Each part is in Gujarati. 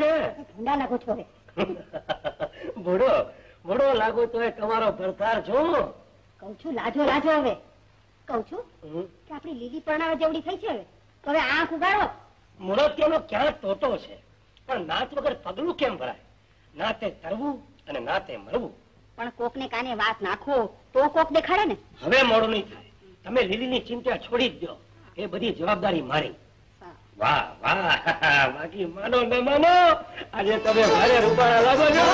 છે ઠંડા લાગો છો હવે. ભૂડો ભૂડો લાગુ તો તમારો ભરતાર છું. કહું છું લાજો લાજો હવે. કહું છું કે આપણી લીલી પરણાવે જેવડી થઈ છે હવે. આંખ ઉગાડો. મૂર્તિઓનો ક્યાં ટોટો છે. પણ નાત વગર પગલું કેમ ભરાય? ના તે તરવું અને ના તે મરવું. પણ કોકને કાને વાત નાખો તો કોક દેખાડે ને. હવે મોડું નહીં થાય. તમે લીલીની ચિંતા છોડી જ દો. એ બધી જવાબદારી મારી. વાહ વાહ બાકી માનો ને માનો. આજે તમે ભારે રૂપાળા લાગો છો.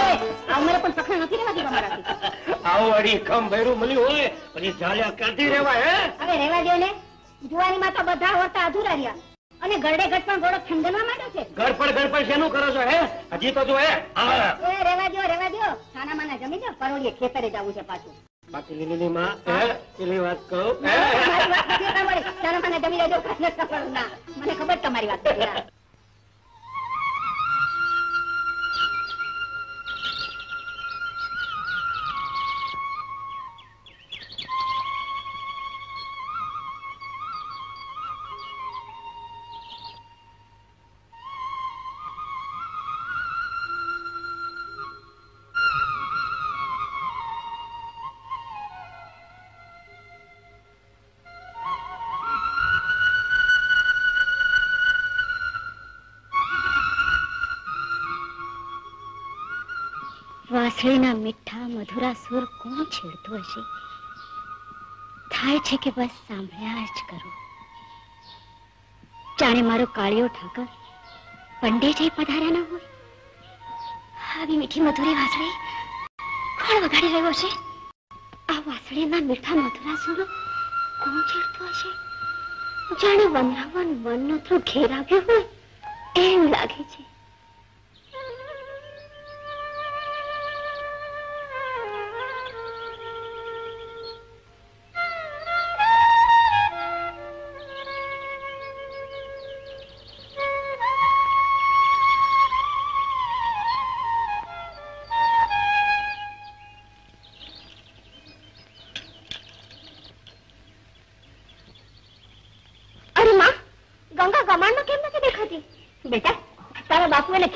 અમારે પણ સખા નથી રહેવાતી તમારાથી. આવો અડી ખમ ભેરું મળ્યું હોય પછી જાળ્યા કાઢી રહેવા હે? હવે રહેવા દો ને. જુવાનીમાં તો બધા હોતા અધૂરા રહ્યા અને ગરડે ગઢ પણ ગોળો ઠંડવા માંડ્યો છે. ગડપડ ગડપડ શેનું કરો છો હે? હજી તો જો હે? એ રહેવા દો રહેવા દો છાના માના જમી દો પરોડીએ ખેતરે જવું છે પાછું. બાકી લીલીની માં પેલી વાત કહું માના જમી લેજો મને ખબર તમારી વાત વાંસળીના મીઠા મધુરા સુર કોણ છેડતું હશે? થાય છે કે બસ સાંભળ્યા જ કરું. જાણે મારો કાળિયો ઠાકર પંડે જઈ પધાર્યા ના હોય? આવી મીઠી મધુરી વાંસળી કોણ વગાડી રહ્યો છે? આ વાંસળીના મીઠા મધુરા સુરો કોણ છેડતું હશે? જાણે વનરાવન વનનો ઘેર આવ્યો હોય એમ લાગે છે.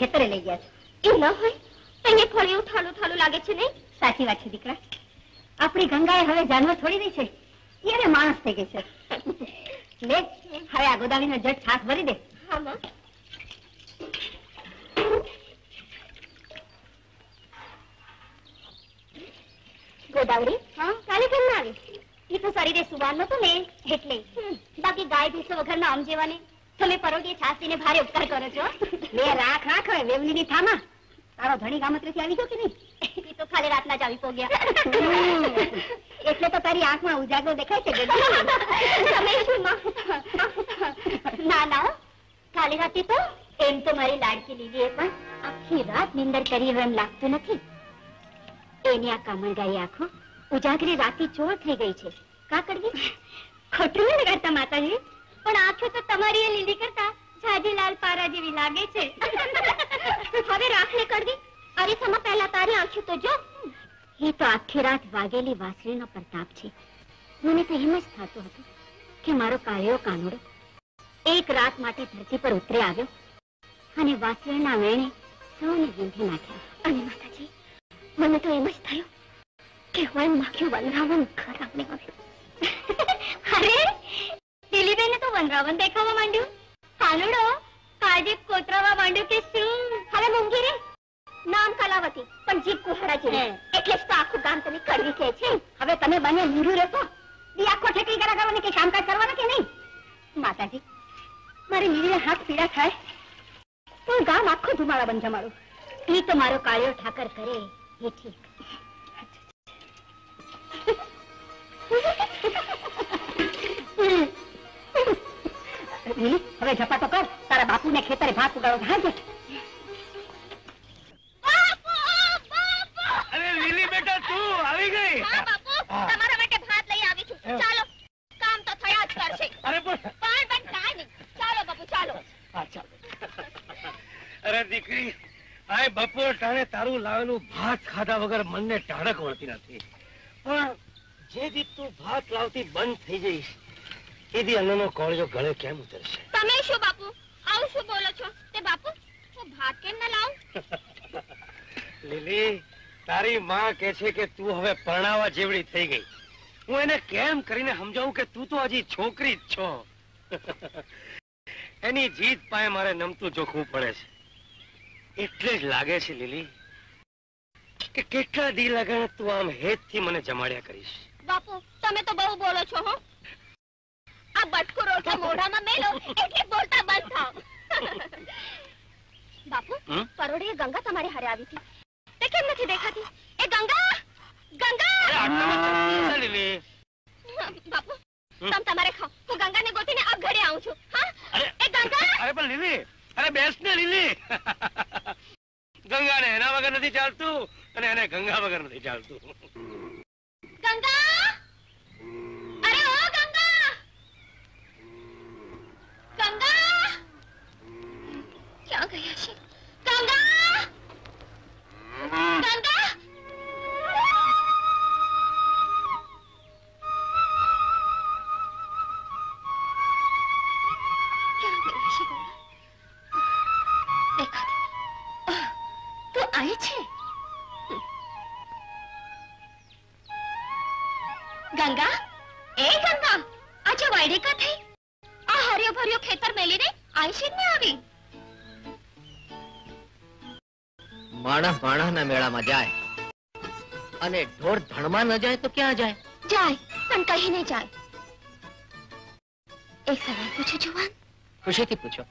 ખેતરે લઈ ગયા છો. એ ન હોય? અહીંયા ફળિયું થાલું થાલું લાગે છે નહીં? સાચી વાત છે દીકરા. આપણી ગંગાએ હવે જાનવર છોડી દઈ છે. ત્યારે માણસ થઈ ગઈ છે. લે હવે આ ગોદાવીનો જટ છાસ ભરી દે. હા માં. ગોદાવરી કાલે કેમ ના આવી? એ તો શરીરે સુવાન નતો ને. એટલે. બાકી ગાય ભેંસો વગરના આમ જેવાને. તમે પરોઢીએ છાસીને ભારે ઉપકાર કરો છો. લે રાખ રાખ હવે વેવલીની થામા. તારો ધણી ગામત્રેથી આવી ગયો કે નહીં? એ તો ખાલી રાતના જ આવી પોગ્યા. એટલે તો તારી આંખમાં ઉજાગરો દેખાય છે તમે શું ના ના કાલી રાતે તો એમ તો મારી લાડકી લીલીએ પણ આખી રાત નિંદર કરી એમ લાગતું નથી. એની આ કામણગાઈ આંખો ઉજાગરી રાતી ચોર થઈ ગઈ છે. કા કરવી? ખોટું ન લગાડતા માતાજી. પણ આંખો તો તમારી એ લીલી કરતા. જાજીલાલ પારા જેવી લાગે છે. હવે રાખને કરવી. અરે સમા પહેલા તારી આંખો તો જો. એ તો આખી રાત વાગેલી વાસળીનો પ્રતાપ છે. મને તો એમ જ થતું હતું કે મારો કાળિયો કાનુડો એક રાત માટે ધરતી પર ઉતરી આવ્યો અને વાસળીના વેણે સૌને વીંધી નાખ્યા. અને માતાજી, મને તો એમ જ થયું કે હોય માખ્યું વનરાવન ઘર આપણે આવ્યું. અરે દિલીબેને તો વનરાવન દેખાવા માંડ્યું. કાનુડો કાજે કોતરાવા માંડ્યું કે શું? હવે મૂંગી રે નામ કલાવતી પણ જીભ કુહાડા એટલે જ તો આખું ગામ તમે કડવી કહે છે. હવે તમે બને નીરું રહેશો. ઈ આખો ઠેકડી કરા કરવાની કે કામકાજ કરવાના કે નહીં? માતાજી મારી નીરીને હાથ પીડા થાય. તો ગામ આખું ધુમાડા બન જમાડું. એ તો મારો કાળિયો ઠાકર કરે. એ ઠીક. લીલી, હવે ઝપાટો કર. તારા બાપુને ખેતરે ભાગ ઉગાડો હા જે અરે લીલી બેટા તું આવી ગઈ? તમારા માટે ભાત લઈ આવી છું. ચાલો કામ તો થયા જ કરશે. અરે પણ પણ પણ નહીં. ચાલો બાપુ ચાલો. હા, ચાલો. અરે દીકરી આ બપોર ટાણે તારું લાવેલું ભાત ખાધા વગર મનને ટાળક વળતી નથી. પણ જે દીપ તું ભાત લાવતી બંધ થઈ જઈશ એથી અન્નનો કોળિયો ગળે કેમ ઉતરશે? તમે શું બાપુ? આવું શું બોલો છો? તે બાપુ હું ભાત કેમ ન લાવું? લીલી તારી માં કે છે કે તું હવે પરણાવા જેવડી થઈ ગઈ. હું એને કેમ કરીને સમજાવું કે તું તો હજી છોકરી જ છો? એની જીત પાસે મારે નમતું જોખવું પડે છે. એટલે જ લાગે છે લીલી કે કેટલા દી લગાડે તું આમ હેતથી મને જમાડ્યા કરીશ. બાપુ તમે તો બહુ બોલો છો હો. આ બટકો રોટલા મોઢામાં મેલો એટલે બોલતા બંધ થાવ બાપુ પરોડી ગંગા તમારે હારે આવી હતી. તે કેમ નથી દેખાતી? એ ગંગા! ગંગા! બાપુ તમ તમારે ખાઓ. હું ગંગાને ગોતીને આપ ઘરે આવું છું. હા? એ ગંગા! અરે પણ લીલી અરે બેસ ને લીલી. ગંગાને એના વગર નથી ચાલતું અને એને ગંગા વગર નથી ચાલતું. ગંગા અરે ઓ ગંગા ગંગા ક્યાં ગયા ન જાય તો ક્યાં જાય જાય પણ કહીને જાય એક સવાલ પૂછું જુવાન ખુશીથી પૂછો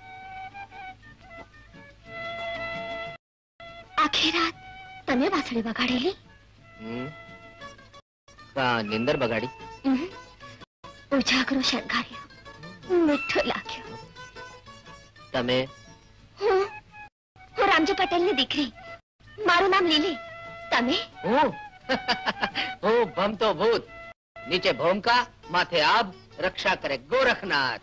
આખી રાત તમે વાસળી વગાડેલી નિંદર બગાડી. ઉજાગરો શણગાર્યો મીઠો લાગ્યો તમે હું હું રામજી પટેલની દીકરી મારું નામ લીલી તમે હું હું ભમતો ભૂત નીચે ભોમકા માથે આબ રક્ષા કરે ગોરખનાથ.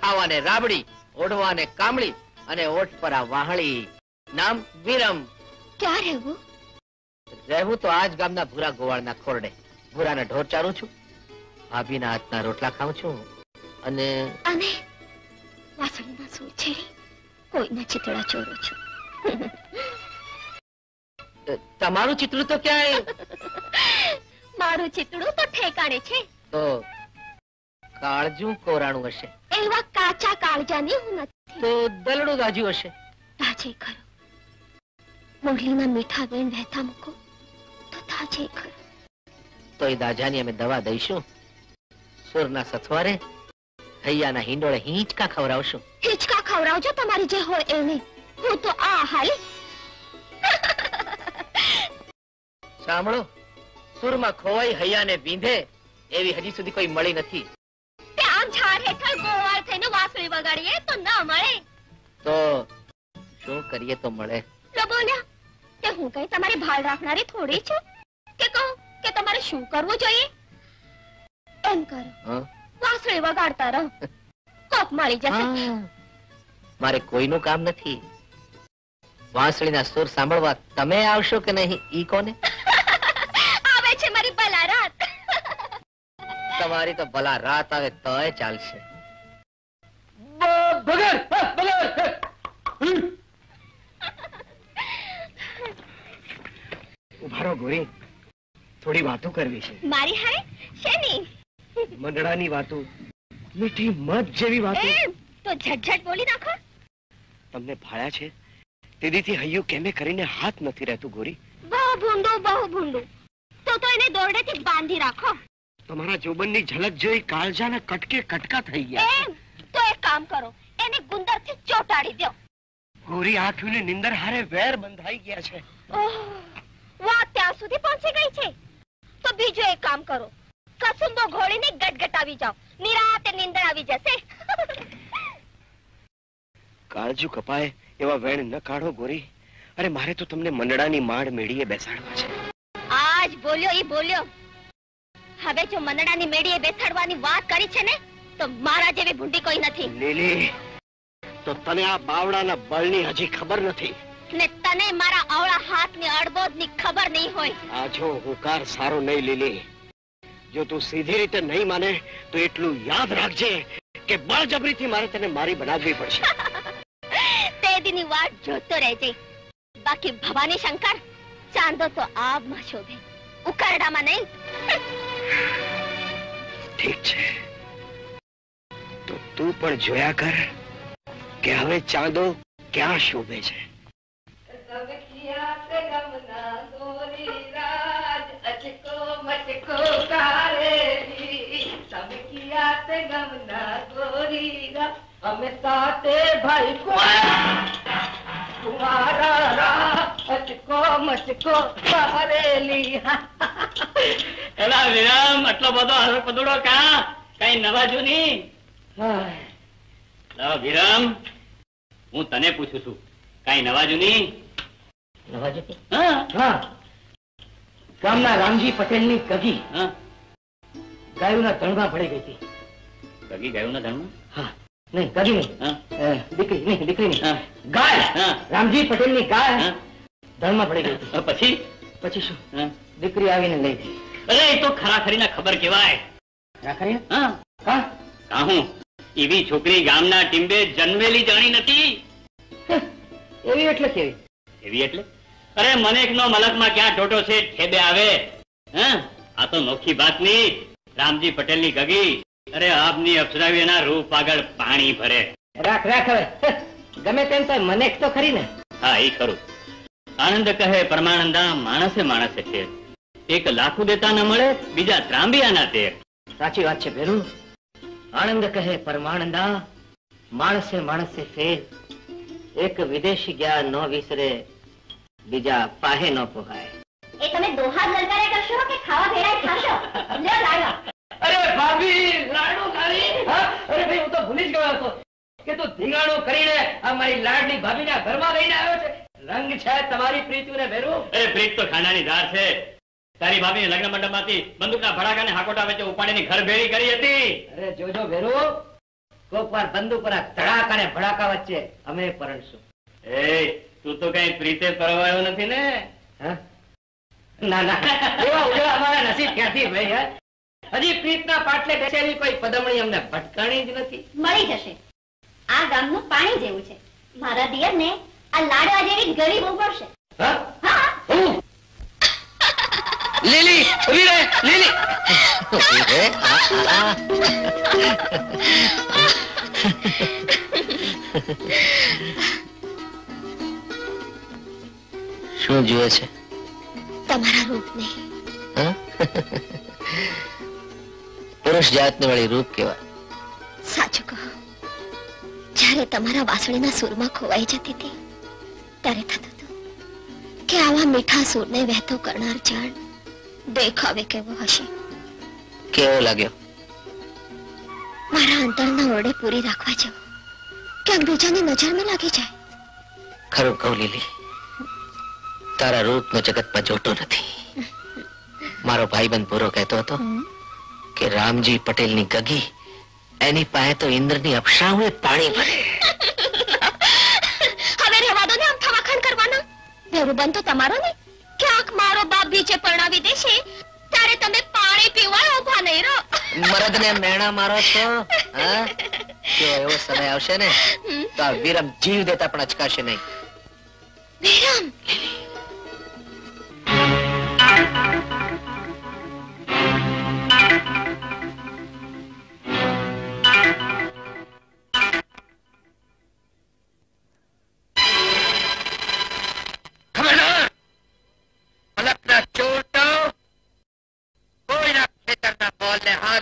ખાવાને રાબડી ઓઢવાને કામળી અને ઓઠ પર આ વાહળી. નામ વિરમ. ક્યાં રહેવું? રહેવું તો આજ ગામના ભૂરા ગોવાળના ખોરડે. ભૂરાના ઢોર ચારું છું. ભાભીના હાથના રોટલા ખાઉં છું. અને અને સૂર છેડી કોઈના ચિતળા ચોરું છું. તમારું ચિત્રું તો ક્યાંય? મારું ચિતડું તો ઠેકાણે છે. તો કાળજું કોરાણું હશે. એવા કાચા કાળજાની હું નથી. તો દલડું ગાજ્યું હશે. તાજે ખરો. મુરલીના મીઠા વેણ વહેતા મૂકો. તો તાજે ખરો. તો એ દાજાની અમે દવા દઈશું. સુરના સથવારે હૈયાના હિંડોળે હિંચકા ખવડાવશું. હિંચકા ખવડાવજો તમારી જે હોય એને. હું તો આ હાલી સાંભળો. સુરમાં ખોવાઈ હૈયાને બીંધે એવી હજી સુધી કોઈ મળી નથી. તે ઝાડ હેઠળ ગોવાળ થઈને વાંસળી વગાડીએ તો ના મળે. તો શું કરીએ તો મળે? લો બોલ્યા કે હું કઈ તમારી ભાળ રાખનારી થોડી છું? કે કહું કે તમારે શું કરવું જોઈએ? એમ કરો? વાંસળી વગાડતા રહો. કોપ મળી જશે. મારે કોઈનું કામ નથી. વાંસળીના સુર સાંભળવા તમે આવશો કે નહીં? ઈ કોને આવે છે મારી ભલા રાત તમારી તો ભલા રાત આવે તોય ચાલશે. ઉભારો ગોરી. થોડી વાતો કરવી છે. મારી હારે? શેની? મંડળાની વાતો. મીઠી મત જેવી વાતો. તો ઝટઝટ બોલી નાખો. તમને ભાળ્યા છે? તેદીથી હૈયું કેમે કરીને હાથ નથી રહેતું ગોરી? બહુ ભૂંડું બહુ ભૂંડું. તો તો એને દોરડેથી બાંધી રાખો. તમારા જોબનની ઝલક જોઈ કાળજાને કટકે કટકા થઈ ગયા એમ? તો એક કામ કરો એને ગુંદરથી ચોટાડી દો. ગોરી આંખોને નિંદર હારે વેર બંધાઈ ગયા છે. વાત ત્યાં સુધી પહોંચી ગઈ છે. તો બીજો એક કામ કરો કસુંબો ઘોડીને ગટગટાવી જાઓ. નિરાતે નિંદર આવી જશે. કાળજુ કપાય એવા વેણ ન કાઢો ગોરી. અરે મારે તો તમને મંડળાની માડ મેળીએ બેસાડવા છે. આજ બોલ્યો ઈ બોલ્યો. હવે જો મનડાની મેડીએ બેસાડવાની વાત કરી છે ને તો મારા જેવી ભૂંડી કોઈ નથી. લીલી તો તને આ બાવડાના બળની હજી ખબર નથી? ને તને મારા આવળા હાથની અડબોદની ખબર નહીં હોય. આ જો હુકાર સારો નહીં લીલી. જો તું સીધી રીતે નહીં માને તો એટલું યાદ રાખજે કે બળજબરીથી મારે તને મારી બનાવવી પડશે. તે દીની વાત જોતો રહેજે. બાકી ભવાની શંકર ચાંદો તો આબમાં શોભે. ઉકરડામાં નહીં. ઠીક છે તો તું પણ જોયા કર કે હવે ચાંદો ક્યાં શોભે છે અમે સાતે ભાઈ કુમારા અચકો મચકો કરેલી એલા વિરામ આટલો બધો હરખ પદુડો કા કઈ નવા જૂની વિરામ હું તને પૂછું છું કઈ નવા જૂની હા. ગામના રામજી પટેલની કગી હા. ગાયોના તણમાં પડી ગઈ હતી. કગી ગયું ના ધર્મ હા. નહીં કગી નહીં. દીકરી નહીં દીકરી નહીં. ગાય. રામજી પટેલની ગાય ધણમાં પડી ગઈ પછી? પછી શું? દીકરી આવીને લઈ ગઈ. અરે એ તો ખરા ખરીના ખબર કેવાય. હા. કાહું એવી છોકરી ગામના ટીમ્બે જન્મેલી જાણી નથી. એવી એટલે કેવી? એવી એટલે? અરે મનેક નો મલકમાં ક્યાં ટોટો છે ઠેબે આવે? હા? આ તો નોખી વાતની રામજી પટેલની ગગી. અરે આપની અપ્સરાવી રૂપ આગળ પાણી ભરે. રાખ રાખ હવે. ગમે તેમ તો મને તો ખરી ને. હા એ ખરું. આનંદ કહે પરમાનંદા માણસે માણસે છે. એક લાખુ દેતા ન મળે બીજા ત્રાંબિયાના તે. સાચી વાત છે ભેરું. આનંદ કહે પરમાનંદા માણસે માણસે ફેર એક વિદેશી ગયા ન વિસરે બીજા પાહે ન પોહાય. એ તમે દોહા લલકારે કરશો કે ખાવા ભેળા ખાશો? લ્યો લાડવા. અરે ભાભી લાડુ ખાલી? અરે ભાઈ હું તો ભૂલી જ ગયો હતો કે તું ધીંગાણું કરીને આ મારી લાડની ભાભીના ઘરમાં લઈને આવ્યો છે. રંગ છે તમારી પ્રીતિને ભેરું અરે પ્રીત તો ખાનાની ધાર છે. તારી ભાભી લગ્ન મંડપમાંથી બંદૂકના ભડાકાને હાકોટા વચ્ચે ઉપાડીને ઘર ભેરી કરી હતી. અરે જોજો ભેરું કોક વાર બંદૂકોના ધડાકા ને ભડાકા વચ્ચે અમે પરણશું. એ તું તો કઈ પ્રીતે પરવાયો નથી ને? હા? ના ના. એવા ઉજળા અમારા નસીબ ક્યાંથી ભાઈ હે? હજી પ્રીતના પાટલે બેસેલી કોઈ પદમણી અમને ભટકાણી જ નથી. મળી જશે. આ ગામનું પાણી જેવું છે. મારા દિયરને આ લાડવા જેવી ગરીબ ઉભરશે? લીલી ઊભી રહે લીલી. શું જુએ છે? તમારા રૂપને. હા? પુરુષ જાતને વળી રૂપ કેવાય સાચું કહો. જ્યારે તમારા વાસણીના સૂરમાં ખોવાઈ જતી હતી ત્યારે થતું હતું કે આવા મીઠા સૂરને વહેતો કરનાર જળ દેખાવે કેવો હશે. કેવો લાગ્યો? મારા અંતરના ઓરડે પૂરી રાખવા જવું. ક્યાંક બીજાની નજરમાં લાગી જાય. ખરું કહું લીલી. તારા રૂપનો જગતમાં જોતો નથી. મારો ભાઈબંધ પૂરો કહેતો હતો કે રામજી પટેલની ગગી એની પાસે તો ઇન્દ્રની અપશાઓએ પાણી ભરે. હવે રહેવા દો ને આમ થવાખાન કરવાના? ભેરુબંધ તો તમારો ને ક્યાંક મારો બાપ બીજે પરણાવી દેશે ત્યારે તમે પાણી પીવા ઊભા નહીં રહો. મરદને મેણા મારો છો હા? જો એવો સમય આવશે ને તો આ વિરમ જીવ દેતા પણ અચકાશે નહીં. વિરમ. अपने हाथ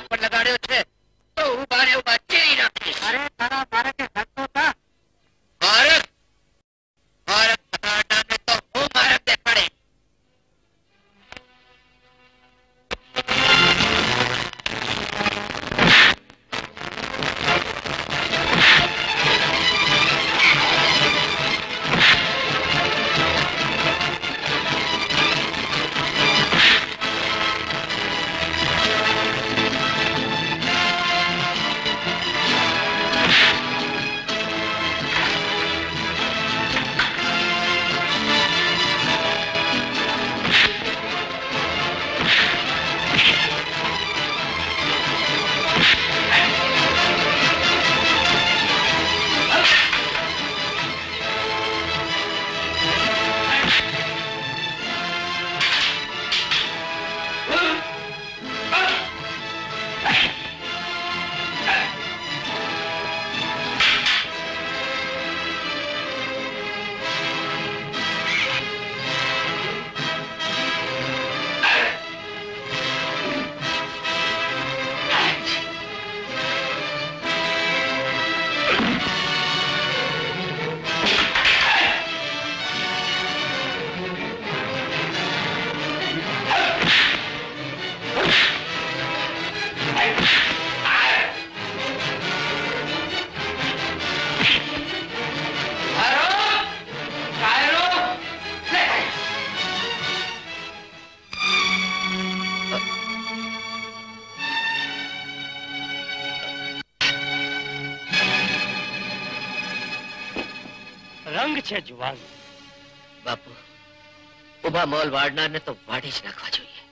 મોલ વાળનારને તો વાઢી જ નાખવા જોઈએ.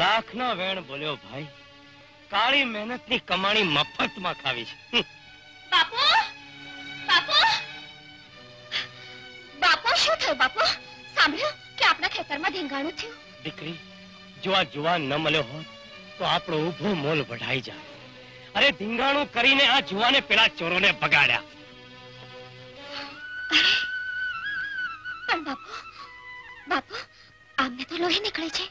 લાખનો વેણ બોલ્યો ભાઈ. કાળી મહેનતની કમાણી મફતમાં ખાવી છે. બાપુ? બાપુ? બાપુ શું થયું બાપુ? સાંભળ્યું કે આપણા ખેતરમાં ધીંગાણું થયું? દીકરી જો આ જુવાન ન મળ્યો હોત તો આપણો ઊભો મોલ વઢાઈ જાય અરે ધીંગાણું કરીને આ જુવાને પેલા ચોરોને ભગાડ્યા પણ બાપુ બાપુ આમને તો લોહી નીકળે છે.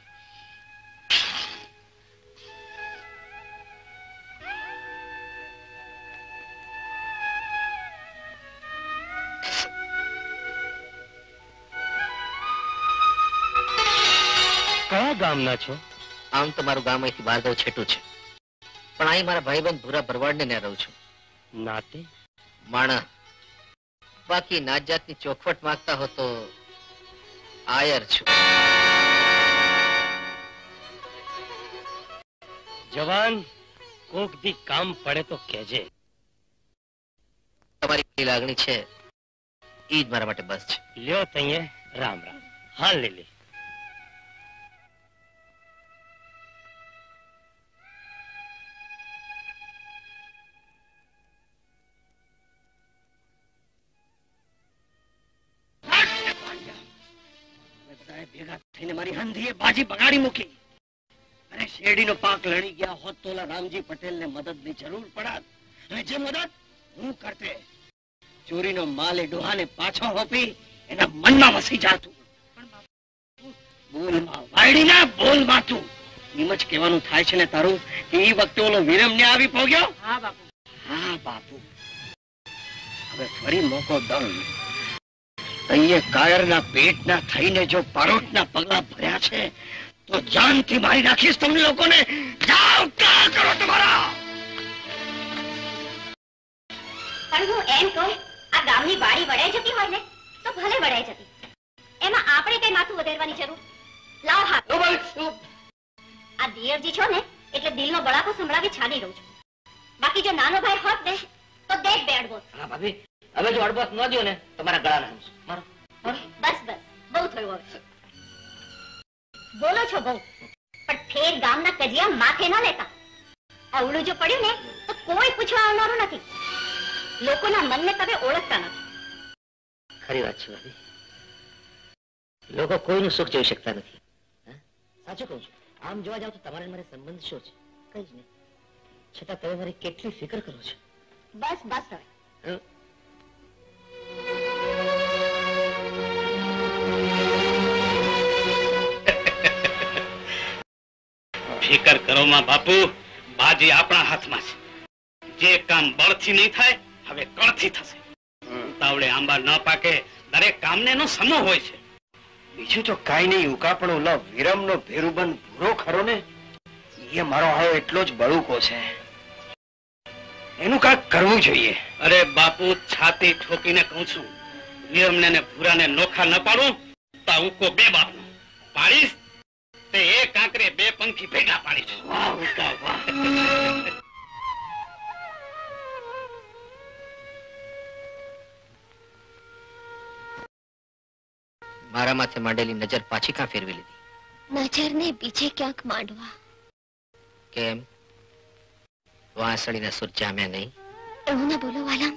કયા ગામના છો? આમ તો મારું ગામ અહીંથી બારગાવ છેટું છે. પણ અહીં મારા ભાઈબંધ ભૂરા ભરવાડને રહું છું. નાતે? માણા. બાકી નાત જાતની ચોખવટ માંગતા હો તો આયર છું. જવાન કોક દી કામ પડે તો કેજે તમારી લાગણી છે? ઈ જ મારા માટે બસ છે. લ્યો તઈએ રામ રામ. હાલ લીલી ભેગા થઈને મારી હંધીએ બાજી બગાડી મૂકી. અરે શેરડીનો પાક લણી ગયા હોત તો રામજી પટેલને મદદની જરૂર પડાત. અને જે મદદ હું કરતે. ચોરીનો માલ એ ડોહાને પાછો હોપી એના મનમાં વસી જાતું. બોલમાં વાયડીના બોલમાં તું એમ જ કહેવાનું થાય છે ને તારું એ વખતે ઓલો વિરમ ને આવી પહોંચ્યો હા બાપુ. હા બાપુ. હવે ફરી મોકો દઉં. અહીંયા કાયરના પેટના થઈને જો પરોટના પગલા ભર્યા છે તો જાનથી મારી નાખીશ તમને લોકોને. જાઓ કા કરો તમારા. પણ હું એમ કહું આ ગામની વાડી વડાઈ જતી હોય ને તો ભલે વડાઈ જતી. એમાં આપણે કઈ માથું વધારવાની જરૂર? લાવ હાથ. આ દિયરજી છો ને એટલે દિલનો બળાકો સંભળાવી છાડી રહું છું. બાકી જો નાનો ભાઈ હોત ને તો દેખ બે અડબોસ હા ભાભી હવે જો અડબોસ ન દો ને તમારા ગળાના હમશું મારો. બસ બસ બહુ થયું હવે. બોલો છો બહુ. પણ ફેર ગામના કજિયા માથે ન લેતા. અવળું જો પડ્યું ને તો કોઈ પૂછવા આવનારું નથી. લોકોના મનને તમે ઓળખતા નથી. ખરી વાત છે ભાભી. લોકો કોઈનું સુખ જોઈ શકતા નથી. સાચું કહું છું. આમ જોવા જાવ તો તમારે મારે સંબંધ શું છે? કઈ જ નહીં. છતાં તમે મારી કેટલી ફિકર કરો છો? બસ બસ હવે. ફિકર કરો માં બાપુ. બાજી આપણા હાથમાં છે. જે કામ બળથી નહીં થાય હવે કળથી થશે. ઉતાવળે આંબા ન પાકે દરેક કામને એનો સમૂહ હોય છે. બીજું તો કાઈ નહીં ઉકા પણ વિરમ નો ભેરુબંધ ભૂરો ખરો ને? એ મારો હાવ એટલો જ બળુકો છે. એનું કાંક કરવું જોઈએ. અરે બાપુ છાતી ઠોકીને કહું છું વિરમને ને ભૂરાને નોખા ન પાડું તા ઉકો બે બાપનો. પાડીશ તે એ કાંકરે બે પંખી ભેગા વાહ ઉકા વાહ. મારા માથે માંડેલી નજર પાછી કાં ફેરવી લીધી? નજરને બીજે ક્યાંક માંડવા. કેમ? વાંસળીના સુર જામ્યા નહીં? એવું ના બોલો વાલમ.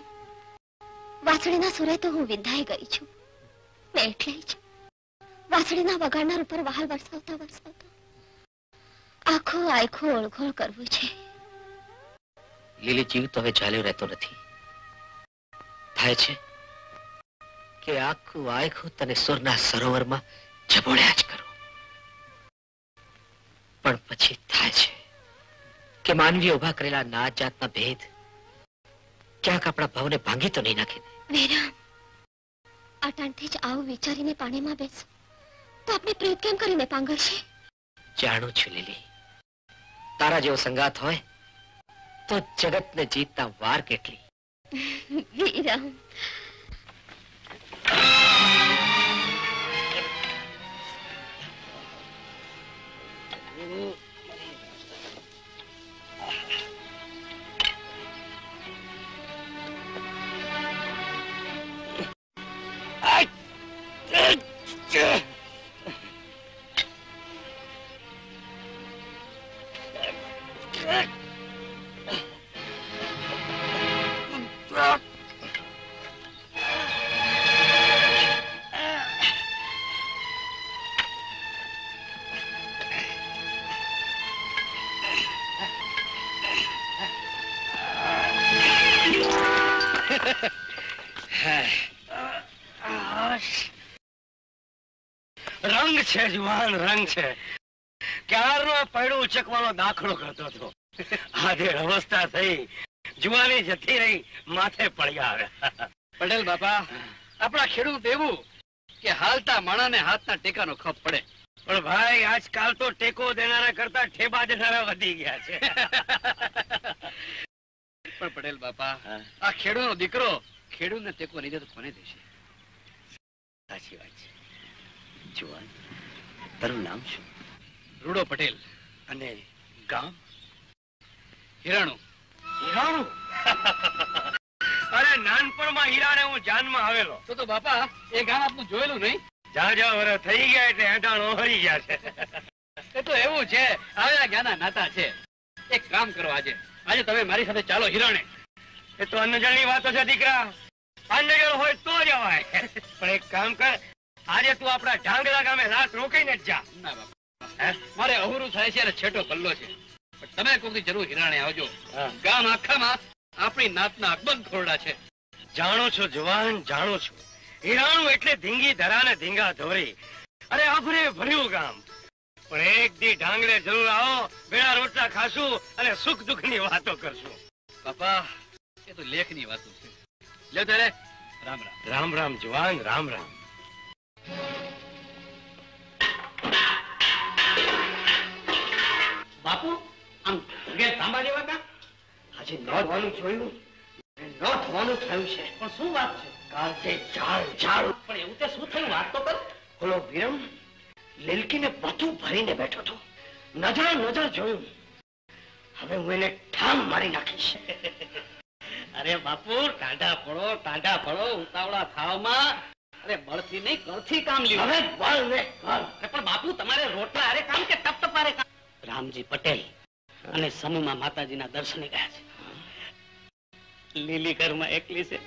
વાસળીના સુરે તો હું વિંધાઈ ગઈ છું. મેં એટલે જ વાસળીના વગાડનાર ઉપર વહાલ વરસાવતા વરસાવતા. આખો આખો ઓળઘોળ કરવું છે. લીલી જીવ તો હવે ચાલ્યો રહેતો નથી. થાય છે કે આખું આખું તને સુરના સરોવરમાં જબોળ્યા જ કરો. પણ પછી થાય છે કે માનવી ઊભા કરેલા ના જાતના ભેદ ક્યાંક આપણા ભાવને ભાંગી તો નહીં નાખે. વેરામ અટાણથી જ આવું વિચારીને પાણીમાં બેસો. તો આપણે પ્રેત કેમ કરીને પાંગળશે જાણું છું લીલી. તારા જેવો સંગાત હોય તો જગતને જીતતા વાર કેટલી. વીરામ રંગ છે જુવાન રંગ છે ઉચકવાનો દાખલો કરતો હતો. આજે અવસ્થા થઈ જુવાની જતી રહી માથે પડ્યા આવ્યા પટેલ બાપા આપણા ખેડૂત એવું કે હાલતા માણાને હાથના ટેકાનો ખપ પડે. પણ ભાઈ આજકાલ તો ટેકો દેનારા કરતા ઠેબા દેનારા વધી ગયા છે. પણ પટેલ બાપા. આ ખેડૂતનો દીકરો ખેડૂતને ટેકો નહીં દે તો કોને દેશે? સાચી વાત છે. જુવાન તારું નામ શું? રૂડો પટેલ. અને ગામ? હિરાણું. હિરાણું? અરે નાનપણમાં હિરાણે હું જાનમાં આવેલો. તો તો બાપા એ ગામ આપનું જોયેલું નહીં? જા જા વર થઈ ગયા એટલે હેઠાણો હરી ગયા છે. એ તો એવું છે આવ્યા જ્ઞાના નાતા છે. એક કામ કરો આજે. આજે તમે મારી સાથે ચાલો હિરાણે. એ તો અન્નજળની વાતો છે દીકરા. અન્નજળ હોય તો જવાય. પણ એક કામ કર આજે તું આપણા ઢાંગરા ગામે રાત રોકાઈને જ જા. ના બાપા? મારે અહુરું થાય છે અને છેટો પલ્લો છે. પણ તમે કોઈ જરૂર હિરાણે આવજો. ગામ આખામાં આપણી નાતના અકબંધ ખોરડા છે. જાણો છો જવાન જાણો છો. હિરાણું એટલે ધીંગી ધરા ને ધીંગા ધોરી અરે આભરે ભર્યું ગામ. પણ એક દી ઢાંગરે જરૂર આવો બેડા રોટલા ખાશું અને સુખ દુઃખની વાતો કરશું. બાપા એ તો લેખની વાતો છે. લ્યો તારે. રામ રામ. રામ રામ જવાન રામ રામ. બાપુ આમ ઘેર તાંબા જેવા કા આજે નોંધવાનું જોયું ન થવાનું થયું છે. પણ શું વાત છે? કાલે ઝાડ ઝાડ. પણ એવું તે શું થયું? વાત તો કર. ઓલો વિરમ લીલકીને બધું ભરીને બેઠો હતો. નજર નજર જોયું. હવે હું એને ઠામ મારી નાખીશ. અરે બાપુ ટાઢા પડો ટાઢા પડો ઉતાવળા થાવમાં અરે બળથી નહીં કરથી કામ લીધું હવે બળ ને પણ બાપુ તમારે રોટલા અરે કામ કે ટપ ટપારે કામ? રામજી પટેલ અને સમૂહમાં માતાજીના દર્શને ગયા છે. લીલી ઘરમાં એકલી છે.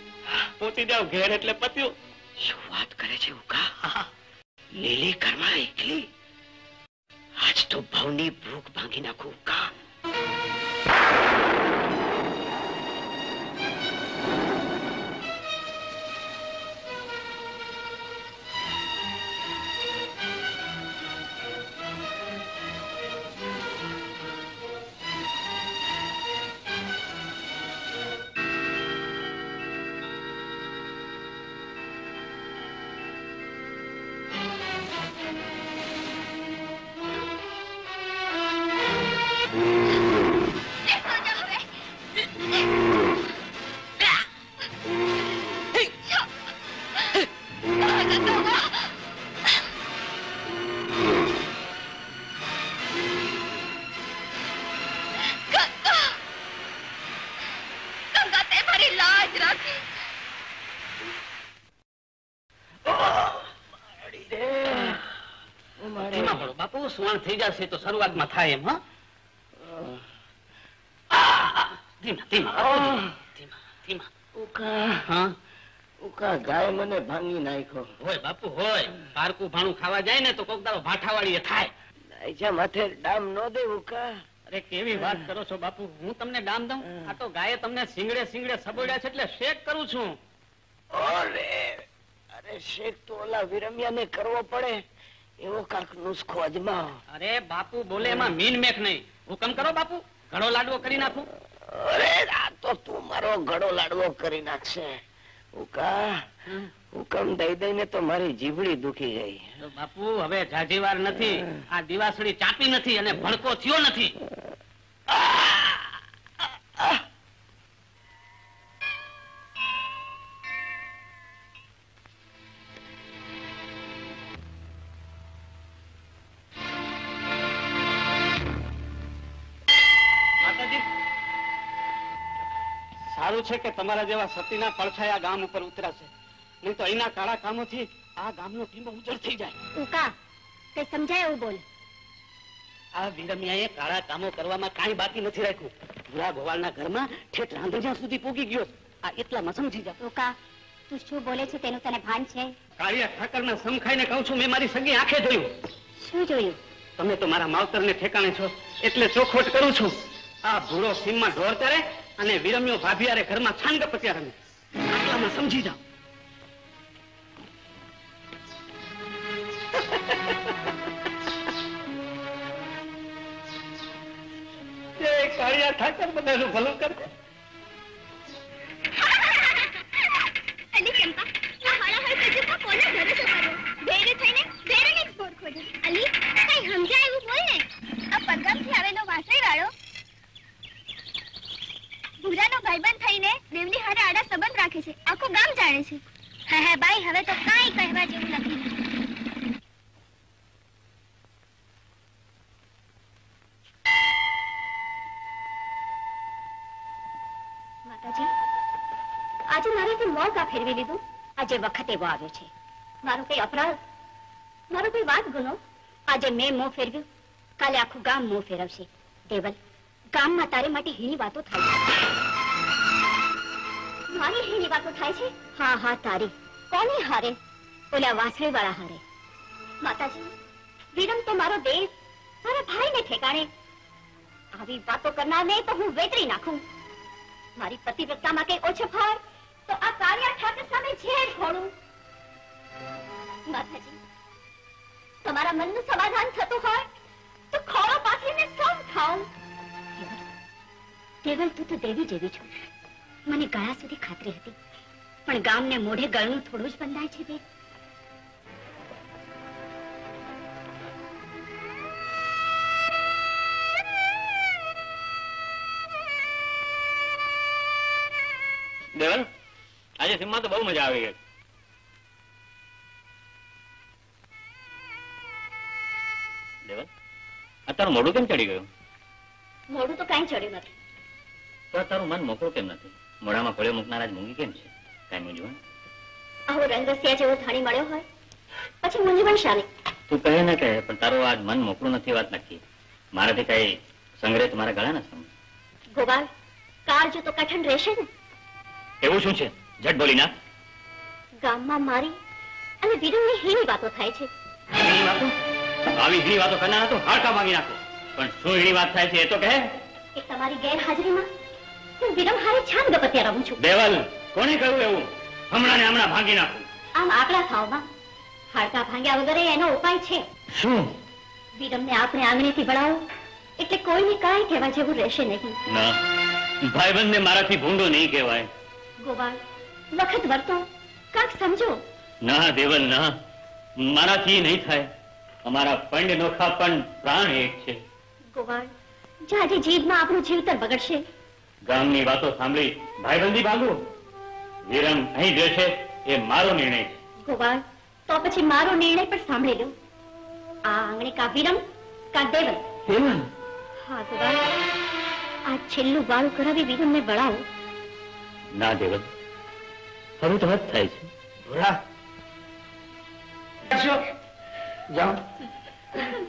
પહોંચી જાવ ઘેર એટલે પત્યું. શું વાત કરે છે ઉકા? લીલી ઘરમાં એકલી? આજ તો ભવની ભૂખ ભાંગી નાખું ઉકા. સુવાણ થઈ જશે તો શરૂઆતમાં થાય એમ હા? ધીમા ધીમા ધીમા ધીમા. ઉકા હા? ઉકા ગાય મને ભાંગી નાખ્યો. હોય બાપુ હોય. પારકું ભાણું ખાવા જાય ને તો કોક દાડો ભાઠાવાળી થાય. નાઈજા માથે ડામ નો દે ઉકા. અરે કેવી વાત કરો છો બાપુ? હું તમને ડામ દઉં? આ તો ગાયે તમને સિંગડે સિંગડે સબોડ્યા છે એટલે શેક કરું છું. અરે અરે શેખ તો ઓલા વિરમિયાને કરવો પડે. એવો કાક નુસખો અજમાવો અરે બાપુ બોલે એમાં મીન મેખ નહીં. હુકમ કરો બાપુ ઘણો લાડવો કરી નાખું. અરે આ તો તું મારો ઘડો લાડવો કરી નાખશે. ઉકા હુકમ દઈ દઈને તો મારી જીભડી દુખી ગઈ. બાપુ હવે જાજીવાર નથી. આ દિવાસળી ચાપી નથી અને ભડકો થયો નથી. માતાજી સારું છે કે તમારા જેવા સતીના પડછાયા ગામ ઉપર ઉતરાશે. નહીં તો અહીંના કાળા કામોથી આ ગામનો ટીમો ઉજળ થઈ જાય. ઉકા તે સમજાય એવું બોલ? આ વિરમિયાએ કાળા કામો કરવામાં કાંઈ બાકી નથી રાખ્યું. ભૂરા ગોવાળના ઘરમાં ઠેઠ રાંધણિયા સુધી પૂગી ગયો. આ એટલામાં સમજી જાઓ. ઉકા તું શું બોલે છે તેનું તને ભાન છે? કાળિયા ઠાકરના સમખાઈને કહું છું મેં મારી સગી આંખે જોયું. શું જોયું? તમે તો મારા માવતરને ઠેકાણે છો એટલે ચોખવટ કરું છું. આ ભૂરો સીમમાં ઢોર કરે અને વિરમ્યો ભાભિયારે ઘરમાં છાંગ પત્યા આટલામાં સમજી જાઓ. કાળિયા ઠાકર બધાનું ભલું કરે અલી કઈ સમજાય એવું બોલ ને. આ પગમથી આવેલો વાસઈ વાળો ભૂરાનો ભાઈબંધ થઈને દેવની હારે આડા સંબંધ રાખે છે. આખું ગામ જાણે છે. હા હા, ભાઈ, હવે તો કાંઈ કહેવા જેવું નથી. આજે મારાથી મોં કા ફેરવી લીધું. આજે વખત એવો આવ્યો છે. મારો કઈ અપરાધ? મારો કઈ વાત ગુનો આજે મેં મોં ફેરવ્યું. કાલે આખું ગામ મોં ફેરવશે. દેવલ ગામમાં તારે માટે હીની વાતો થાય છે. મારી હીની વાતો થાય છે? હા હા, તારી. કોની હારે? ઓલા વાસળી વાળા હારે. માતાજી, વિરમ તો મારો દેશ મારા ભાઈને ઠેકાણે. આવી વાતો કરનારને તો હું વેતરી નાખું. મારી પતિવ્રતામાં કઈ ઓછો ફળ, તો આ કાળિયા ઠાકર સામે ઝેર ખોડું માતાજી, તમારા મનનું સમાધાન થતું હોય તો ખોળો પાથરીને સૌ થાવ કેવલ તું તો દેવી જેવી છું. મને ગળા સુધી ખાતરી હતી. પણ ગામને મોઢે ગળનું થોડું જ બંધાય છે બે. દેવલ આજે સિમમાં તો બહુ મજા આવી ગઈ. દેવલ અત્યારે મોઢું કેમ ચડી ગયું? મોઢું તો કાંઈ ચડ્યું નથી. તો તારું મન મોકળું કેમ નથી? મોડામાં ફળ્યો મૂકનારા જ મૂંગી કેમ છે? કાંઈ મૂંઝવણ આવો રંગરસિયા જેવો ધણી મળ્યો હોય પછી મૂંઝવણ શાની તું કહે ને કહે પણ તારું આજ મન મોકળું નથી વાત નક્કી. મારાથી કઈ સંગ્રહ તમારા ગળા ના સમજ ગોપાલ કાળજો તો કઠણ રહેશે ને? એવું શું છે? ઝટ બોલી ના. ગામમાં મારી અને વિરમની હીની વાતો થાય છે. આવી હીની વાતો કરનારા તો હાડકા માંગી નાખો. પણ શું હીની વાત થાય છે એ તો કહે. તમારી ગેરહાજરીમાં હું વિરમ હારે છાન ગપત્યા રહું છું. દેવલ કોણે કહ્યું એવું? હમણાં ને હમણાં ભાંગી નાખું. આમ આકડા થાવમાં હાડકા ભાંગ્યા વગર એનો ઉપાય છે. શું? વિરમને આપણે આંગણીથી ભણાવો. એટલે કોઈને કાંઈ કહેવા જેવું રહેશે નહીં. ના. ભાઈબંધને મારાથી ભૂંડો નહીં કહેવાય. ગોપાલ વખત વર્તો. કાંક સમજો. ના દેવલ ના. મારાથી નહીં થાય. અમારા પંડ નોખા પણ પ્રાણ એક છે. ગોપાલ જાજે જીભમાં આપણું જીવતર બગડશે ગામની વાતો સાંભળી ભાઈબંધી ભાગું. વિરમ અહીં જશે એ મારો નિર્ણય છે. ગોપાલ તો પછી મારો નિર્ણય પણ સાંભળી લો. આ આંગણે કા વિરમ કા દેવન? દેવન? હા ગોપાલ આ છેલ્લું વાળું કરાવી વિરમને બળાવો ના દેવન. હવે તો હદ થાય છે. ભોળા. જાઓ.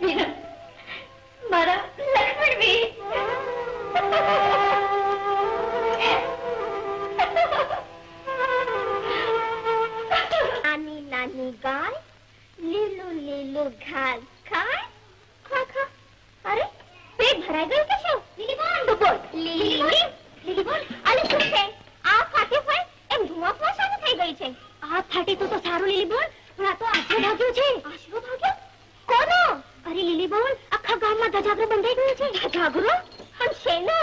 વિરમ મારા લક્ષ્મણ નાની નાની ગાય લીલું લીલું ઘાસ ખાય ખા ખા અરે પેટ ભરાઈ ગયું કે શું લીલી બોલ તો બોલ લીલી લીલી બોલ અલે શું છે આ ફાટી હોય એમ ધુઆ પોસાનું થઈ ગઈ છે આ ફાટી તો તો સારું લીલી બોલ પણ આ તો આશરો ભાગ્યો છે આશરો ભાગ્યો કોનો અરે લીલી બોલ આખા ગામમાં ધજાગરો બંધાઈ ગયો છે ધજાગરો પણ શેનો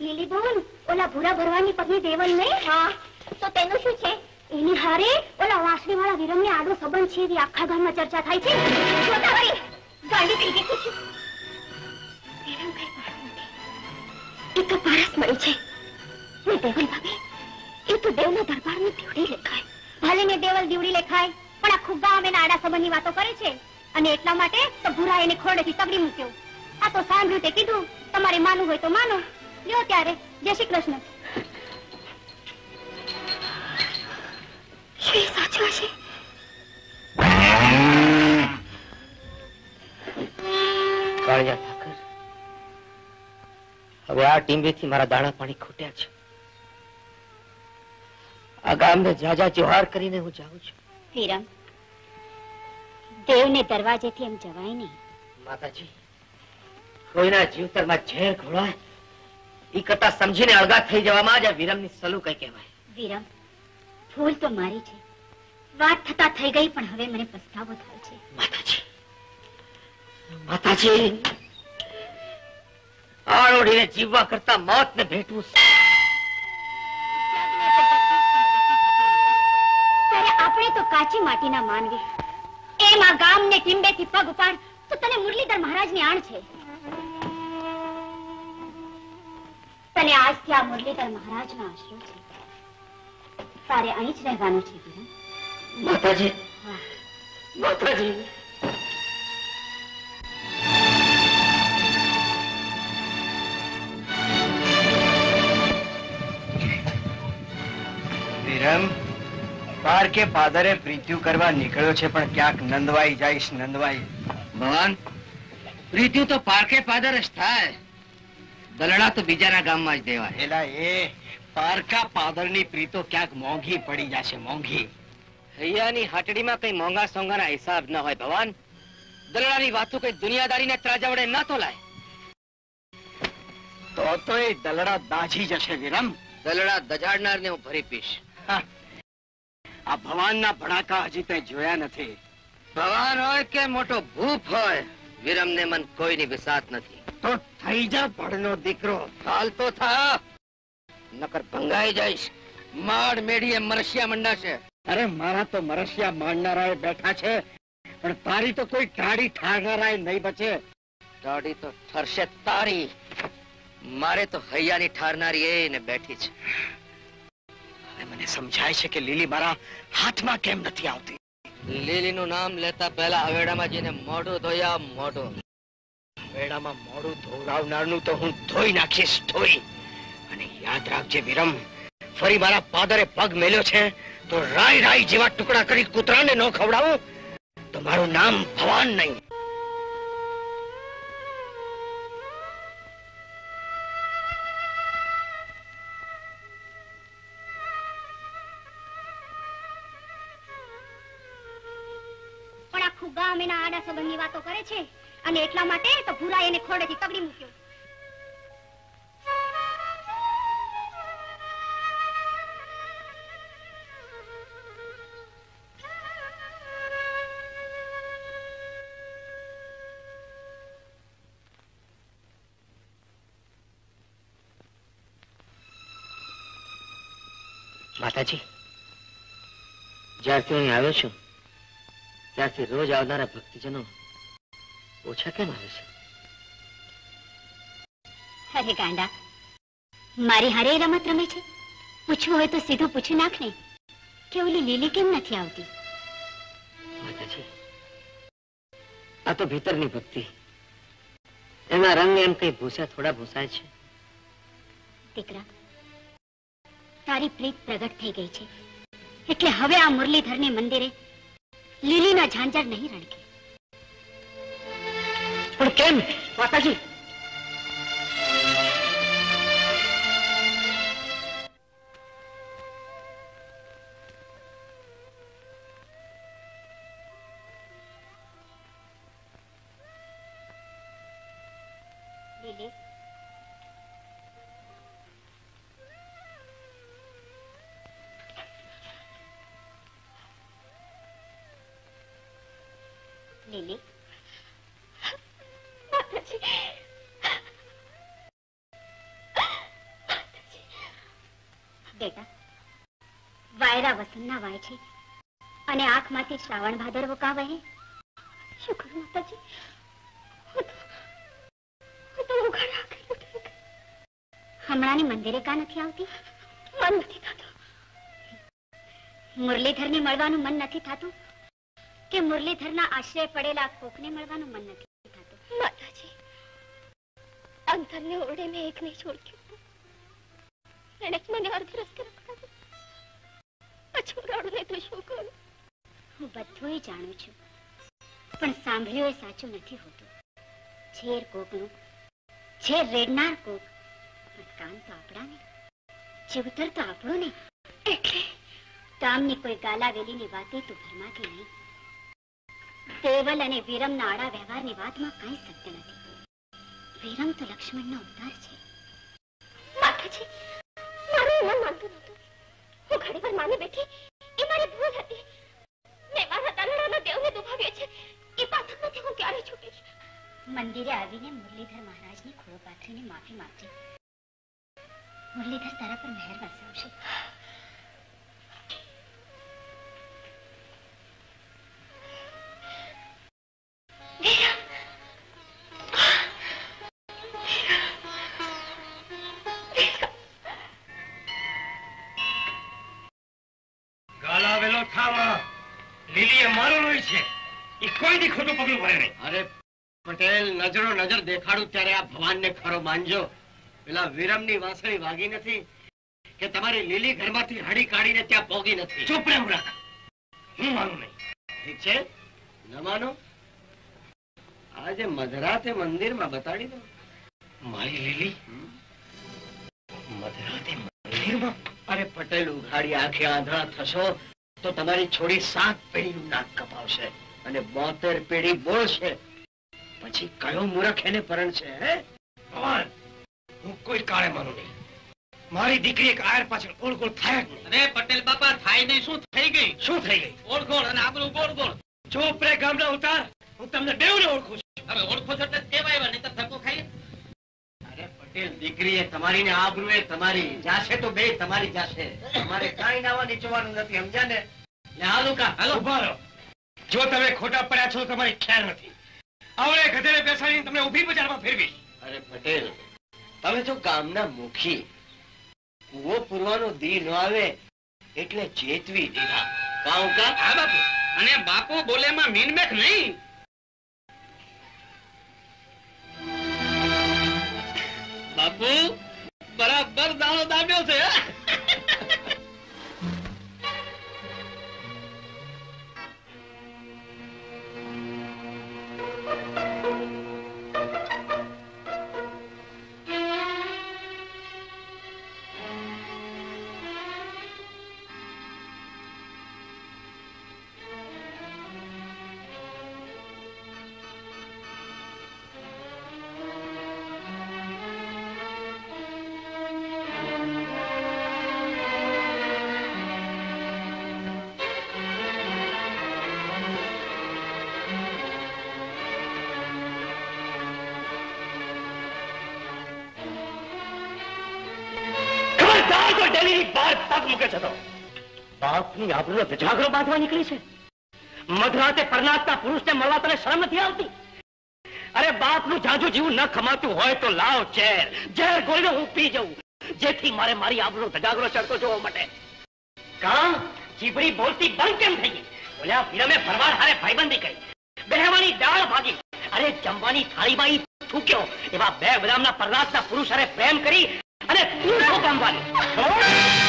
લીલી બોન ઓલા ભૂરા ભરવાની પત્ની દેવલ ને? હા તો તેનું શું છે? એની હારે ઓલા વાસણી વાળા વિરમને આડો સંબંધ છે એવી આખા ગામમાં ચર્ચા થાય છે. જોતા વળી ગાંડી થઈ ગઈ છું વિરમ કઈ પાડું નથી પારસ મળી છે. ને દેવલ ભાભી? એ તો દેવના દરબારની દીવડી લેખાય. ભલે ને દેવલ દીવડી લેખાય પણ આખું ગામ એના આડા સંબંધની વાતો કરે છે. અને એટલા માટે તો ભૂરા એને ખોડેથી તગડી મૂક્યો. આ તો સાંભળ્યું તે કીધું તમારે માનવું હોય તો માનો. લ્યો ત્યારે જય શ્રી કૃષ્ણ. શું એ સાચું હશે. કાળિયા ઠાકર હવે આ ટીંબેથી મારા દાણા પાણી ખૂટ્યા છે. આ ગામને જાજા જોહાર કરીને હું જાઉં છું. વિરમ દેવને દરવાજેથી એમ જવાય નહીં. માતાજી કોઈના જીવતરમાં ઝેર ઘોળાય ઈ કરતા સમજીને અળગા થઈ જવામાં જ આ વિરમની સલુ કઈ કહેવાય. વિરમ ભૂલ તો મારી છે. વાત થતા થઈ ગઈ પણ હવે મને પસ્તાવો થાય છે. માતાજી માતાજી આળોડીને જીવવા કરતા મોતને ભેટવું ત્યારે આપણે તો કાચી માટીના માનવી એમ આ ગામને ટીંબેથી પગ ઉપાડ તો તને મુરલીધર મહારાજની આણ છે. તને આજથી આ મુરલીધર મહારાજનો આશરો છે તારે અહીં જ રહેવાનું છે વિરમ. માતાજી હા. માતાજી વિરમ પાર કે પાદરે પ્રીત્યુ કરવા નીકળ્યો છે પણ ક્યાંક નંદવાઈ જઈશ નંદવાઈ ભગવાન પ્રીત્યુ તો પારકે પાદર જ થાય દલડા તો બીજાના ગામમાં જ દેવાય. એલા એ પારકા પાદરની પ્રીતો ક્યાંક મોંઘી પડી જશે મોંઘી. હૈયાની હાટડીમાં કઈ મોંઘા સોંઘાના હિસાબ ન હોય ભગવાન. દલડાની વાતો કઈ દુનિયાદારીને ત્રાજા વડે ન તોલાય. તો તો એ દલડા દાઝી જશે વિરમ. દલડા દજાડનારને હું ભરી પીશ. આ ભવાનના ભડાકા હજી તે જોયા નથી. ભગવાન હોય કે મોટો ભૂપ હોય વિરમને મન કોઈની વિસાત નથી. તો થઈ જા ભડનો દીકરો. હાલ તો થા. નકર ભંગાઈ જઈશ. માડ મેડીએ મરસિયા મંડાશે. અરે મારા તો મરસિયા માણનારાએ બેઠા છે. પણ તારી તો કોઈ ટાળી ઠારનારાએ નહીં બચે. દાઢી તો ઠરશે તારી. મારે તો હૈયાની ઠારનારી એને બેઠી છે. મને સમજાય છે કે લીલી મારા હાથમાં કેમ નથી આવતી? લીલીનું નામ લેતા પહેલા હવેડામાં જઈને મોઢું ધોયા, મોઢું વેડામાં મોડું ધોવરાવનારનું તો હું ધોઈ નાખીશ, ધોઈ. અને યાદ રાખજે વિરમ, ફરી મારા પાદરે પગ મેલ્યો છે, તો રાય રાય જેવા ટુકડા કરી કૂતરાને ન ખવડાવું. તો મારું નામ ભવાન નહીં. પણ આખું ગામ એના આડા સંબંધની વાતો કરે છે? અને એટલા માટે તો ભૂરા એને ખોડેથી તગડી મૂક્યો. માતાજી, જ્યારથી હું આવ્યો છું, ત્યારથી રોજ આવનારા ભક્તિજનો ઓછા કેમ આવે છે? અરે ગાંડા મારી હારે રમત રમે છે? પૂછવું હોય તો સીધું પૂછી નાખ ને કે ઓલી લીલી કેમ નથી આવતી? માતાજી આ તો ભીતરની ભક્તિ. એના રંગ એમ કઈ ભૂસા થોડા ભૂસાય છે? દીકરા તારી પ્રીત પ્રગટ થઈ ગઈ છે. એટલે હવે આ મુરલીધરને મંદિરે લીલીના ઝાંઝર નહીં રણકે. પણ કેમ? માતાજી બેટા વાયરા વસંતના વાય છે. અને આંખમાંથી શ્રાવણ ભાદરવો કા વહે? શુક્ર માતાજી. હમણાંની મંદિરે કા નથી આવતી? મન નથી થતું. મુરલીધરને મળવાનું મન નથી થતું? કે મુરલીધરના આશ્રય પડેલા કોકને મળવાનું મન નથી થતું? માતાજી, અંતરને ઓરડે મેં એકને છોડ્યું એણે હું બધું જાણું છું, પણ સાંભળ્યું એ સાચું નથી હોતું. ઝેર કોકનું, ઝેર રેડનાર કોક, પણ કામ તો આપણા ને જીવતર તો આપણું ને કામની કોઈ ગાલાવેલીની વાતે તો ભરમાતી નહીં. દેવલ અને વિરમના આડા વ્યવહારની વાતમાં કઈ સત્ય નથી. વિરમ તો લક્ષ્મણનો અવતાર છે. માતાજી એ મારી ભૂલ હતી. મેં મારા પાછળમાંથી હું ક્યારે છૂટીશ? મંદિરે આવીને મુરલીધર મહારાજની ખોળો પાથરીને માફી માંગજે. મુરલીધર તારા પર મહેર વરસાવશે. કોઈ દી ખોટું પગલું ભરે નહીં. અરે પટેલ નજરો નજર દેખાડું ત્યારે આ ભગવાનને ખરો માનજો. પેલા વિરમની વાંસળી વાગી નથી કે તમારી લીલી ઘરમાંથી હડી કાઢીને ત્યાં પોગી નથી. ચૂપ રે મૂર્ખ. હું માનું નહીં. ઠીક છે? ન માનો? આજે મધરાતે મંદિરમાં બતાડી દો. મારી લીલી? મધરાતે મંદિરમાં? અરે પટેલ ઉઘાડી આંખે આંધળા થશો તો તમારી છોડી સાત પેઢીનું નાક કપાવશે. અને બોતેર પેઢી બોલશે પછી કયો મૂર્ખ એને પરણશે હે? ભગવાન હું કોઈ કાળે માનું નહીં. મારી દીકરી એક આયર પાછળ ગોળ ગોળ થાય જ નહીં. અરે પટેલ બાપા થાય નહીં શું થઈ ગઈ? શું થઈ ગઈ? ઓળગોળ અને આબરૂ ગોળ જો પ્રે રે ગામના ઉતાર હું તમને બેવને ઓળખું છું. હવે ઓળખો છો એટલે કેવાય નહીં તો ધક્કો ખાઈ અરે પટેલ દીકરી એ તમારી ને આબરૂ એ તમારી જાશે તો બે તમારી જાશે. તમારે કાંઈ નાવા નીચવાનું નથી સમજ્યા ને હાલુકા હાલો કા? હાલો. ઊભા રહો. જો તમે ખોટા પડ્યા છો તમારે ખ્યાલ નથી. આવડે ગધેડે બેસાડી તમને ઊભી બજારમાં ફેરવી અરે પટેલ તમે તો ગામના મુખી. કુવો પૂરવાનો દી ન આવે એટલે ચેતવી દીધા. કાઉ કા? હા બાપુ. અને બાપુ બોલેમાં મીનમેખ નહીં. બાપુ બરાબર દાણો દાબ્યો છે બાપની આબરૂનો ધજાગરો બાંધવા નીકળી છે. મધરાતે પરનાથના પુરુષને મળવા તને શરમ નથી આવતી? અરે બાપનું જાજુ જીવું ન ખમાતું હોય તો લાવ ઝેર. ઝેર ગોળીને હું પી જઉં. જેથી મારે મારી આબરૂનો ધજાગરો ચડતો જોવા માટે. કામ જીભડી બોલતી બંધ કેમ થઈ ગઈ? ઓલા વિરમે ભરવાડ હારે ભાઈબંધી કરી. બેહવાની દાળ ભાગી. અરે જમવાની થાળીમાં ઈ થૂક્યો. એવા બે બદામના પરનાથના પુરુષ હારે પ્રેમ કરી અને તું શું કામવાની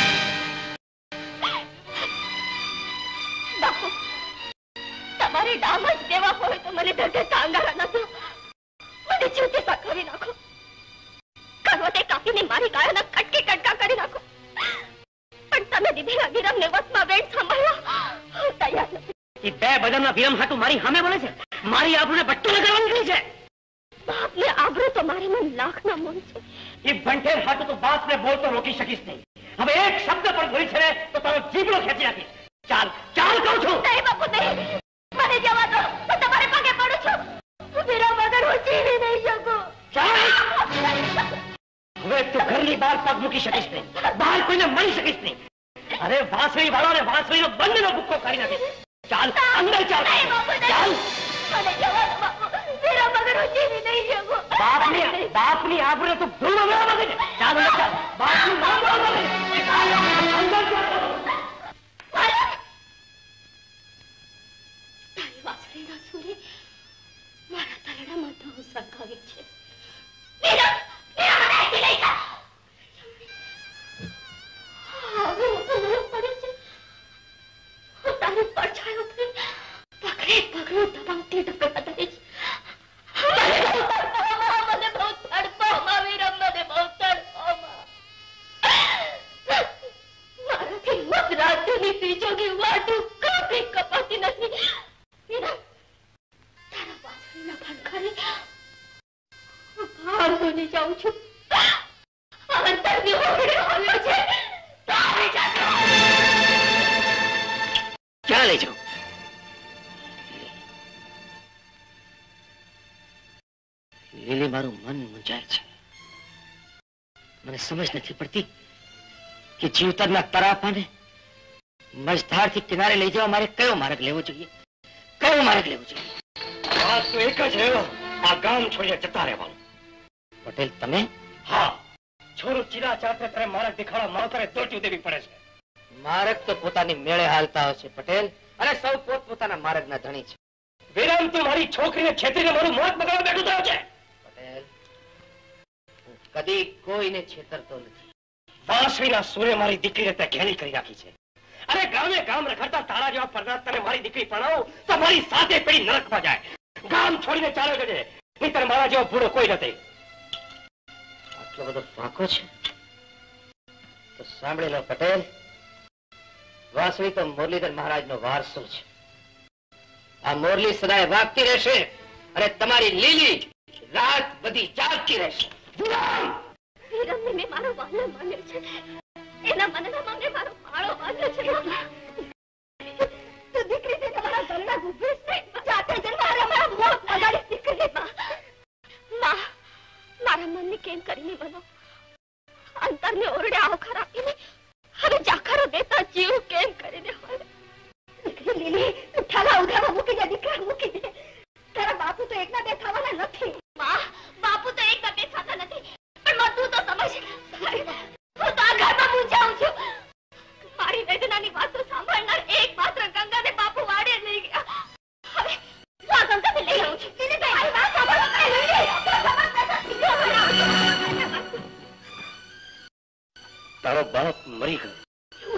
હોય તો મને દર્દે તાંગારા નાખો. મને જીવતે સખાવી નાખો. કરવતે કાપીને મારી ગાયોના કટકે કટકા કરી નાખો. પણ તમે દીધેલા વિરમને વસમાં વેણ સાંભળવા હું તૈયાર નથી. બે બદામના વિરમ હાટું મારી સામે બોલે છે. મારી આબરૂને બટ્ટું લગાડવા નીકળી છે. બાપને આબરૂ તો મારી મન લાખના મન છે. એ ભંઠેર હાટું તો બાપને બોલતો રોકી શકીશ નહીં. હવે એક શબ્દ પણ ભૂલી છે તો તારો જીભડો ખેંચી નાખીશ કોઈને મળી શકીશ નહીં. અરે વાસળી વાળો અને વાસળી નો વાંસળીનો બંધનો ભૂક્કો કરી નાખીશ. ચાલ અંદર ચાલ. ચાલ. હું બાપની બાપની આબરૂ તું ભૂલો ન મગજ. ચાલ અંદર ચાલ. બાપનું નામ ન મગજ. ચાલ અંદર ચાલ. મારા તલડામાં ધૂ સંકાવી છે. પગલે દબાવતી ઢગલા દઈશ મને બહુ તડપામાં, મને બહુ મને બહુ તડપામાં. મારાથી મધરાત્રિની પીછોની વાટું કાપી કપાતી નથી વીરમ, તારા વાસળીના ભણકારે હું ભાર જાઉં છું અંતરની ઓગળે આવ્યો છે ક્યાં લઈ જાઉં લીલી મારું મન મૂંઝાય છે. મને સમજ નથી પડતી કે જીવતરના તરાપાને મજધારથી કિનારે લઈ જવા મારે કયો માર્ગ લેવો જોઈએ? કયો માર્ગ લેવો જોઈએ? વાત તો એક જ રહ્યો. આ ગામ છોડીને જતા રહેવાનું. પટેલ તમે? હા. છોરું ચીરા ચાતરે તારે મારા દેખાડા માવતરે દોડ્યું દેવી પડે છે. માર્ગ તો પોતાની મેળે હાલતા હોય છે પટેલ અને સૌ પોત પોતાના માર્ગના ધણી છે. વિરામ તું મારી છોકરીને છેતરીને મારું મોત બગાડવા બેઠું થયો છે. કદી કોઈને છેતરતો નથી. વાંસળીના સૂર્ય મારી દીકરીને તે ઘેરી કરી રાખી છે. અરે ગામે ગામ રખડતા તારા જેવા પરદાર તને મારી દીકરી પડાવું તો મારી સાથે પેઢી નરકમાં જાય. ગામ છોડીને ચાલો જજે નહીંતર મારા જેવો ભૂડો કોઈ નથી. આટલો બધો ફાંકો છે? તો સાંભળેલો પટેલ વાસળી તો મુરલીધર મહારાજનો વારસો છે. આ મોરલી સદાય વાગતી રહેશે અને તમારી લીલી રાત બધી જાગતી રહેશે. એના મનનામાં મેં, મારો મનને કેમ કરીને ઠાલા ઉધામાં મૂકી દે, દીકરા મૂકી દે. તારા બાપુ તો એકના બે થવાના નથી. માં, બાપુ તો એકના બે તું તો સમજ હું તો આ ઘરમાં મૂંઝાઉં છું. મારી વેદનાની વાતો સાંભળનાર એક માત્ર ગંગાને બાપુ વાડે લઈ ગયા. હવે હું આ ગંગાને લઈ આવું છું. એને મારી વાત સાંભળો તારો બાપ મરી ગયો.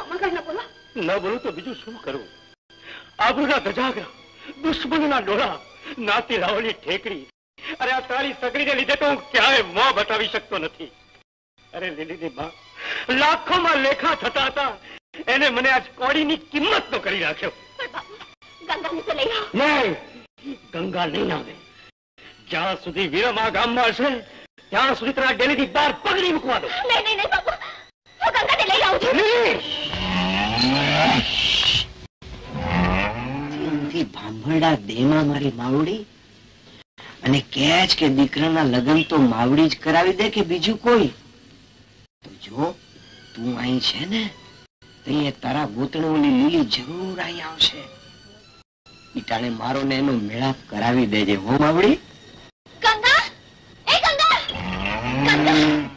મગર ન બોલો? ન બોલું તો બીજું શું કરું? આબરૂના ધજાગરા દુશ્મનના ડોળા નાતી રાવની ઠેકડી અરે આ તારી સગડીને લીધે તો હું ક્યાંય મોં બતાવી શકતો નથી. અરે લીલીની બા લાખોમાં લેખા થતા હતા. એને મને આજ કોડીની કિંમત તો કરી રાખ્યો નહીં ગંગા નહીં આવે. જ્યાં સુધી વીરમા ગામમાં હશે ત્યાં સુધી તારા ડેલીથી બહાર પગડી મૂકવા દો નહીં નહીં નહીં બાપુ. હું ગંગાને લઈ આવું છું. ભાંભરડા દેમાં મારી માવડી અને કહે જ કે દીકરાના લગ્ન તો માવડી જ કરાવી દે કે બીજું કોઈ? જો તું અહીં છે ને, તે તારા ગોતણોની લીલી જરૂર અહીં આવશે. ઈટાણે મારો ને એનો મેળાપ કરાવી દેજે, હો માવડી? ગંગા એ ગંગા ગંગા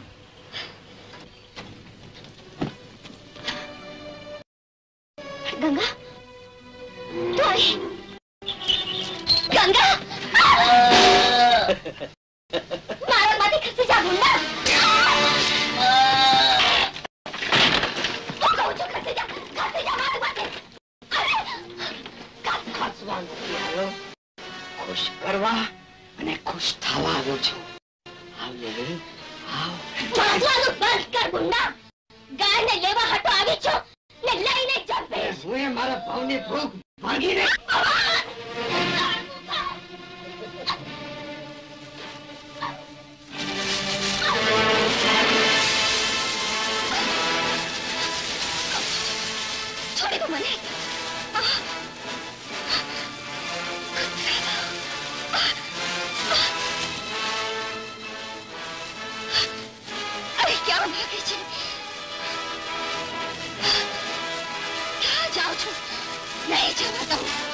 ભાવની ભૂખ ભાગી છોડી નહીં જવા દઉં અરે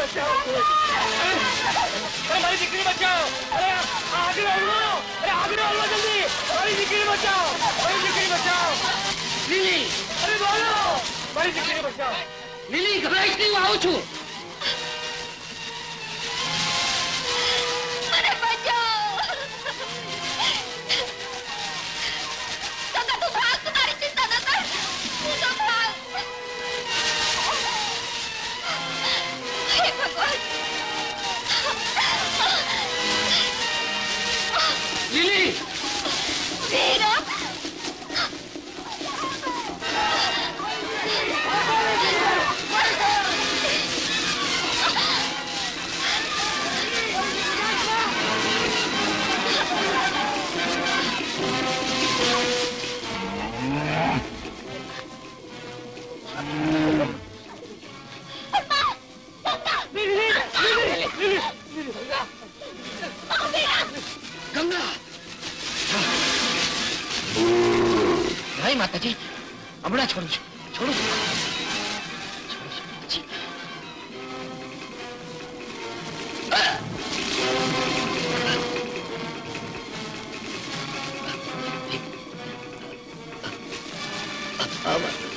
બચાવો. અરે, મારી દીકરી બચાવો. અરે આગળ હલવો અરે આગળ હલવો જલ્દી. મારી દીકરી બચાવો. મારી દીકરી બચાવો. લીલી. અરે બોલો. મારી દીકરી બચાવો. લીલી ગભરાઈશ નહીં હું આવું છું. હમણાં છોડું છું છોડું છું છોડું છું જી. આવા. બહુ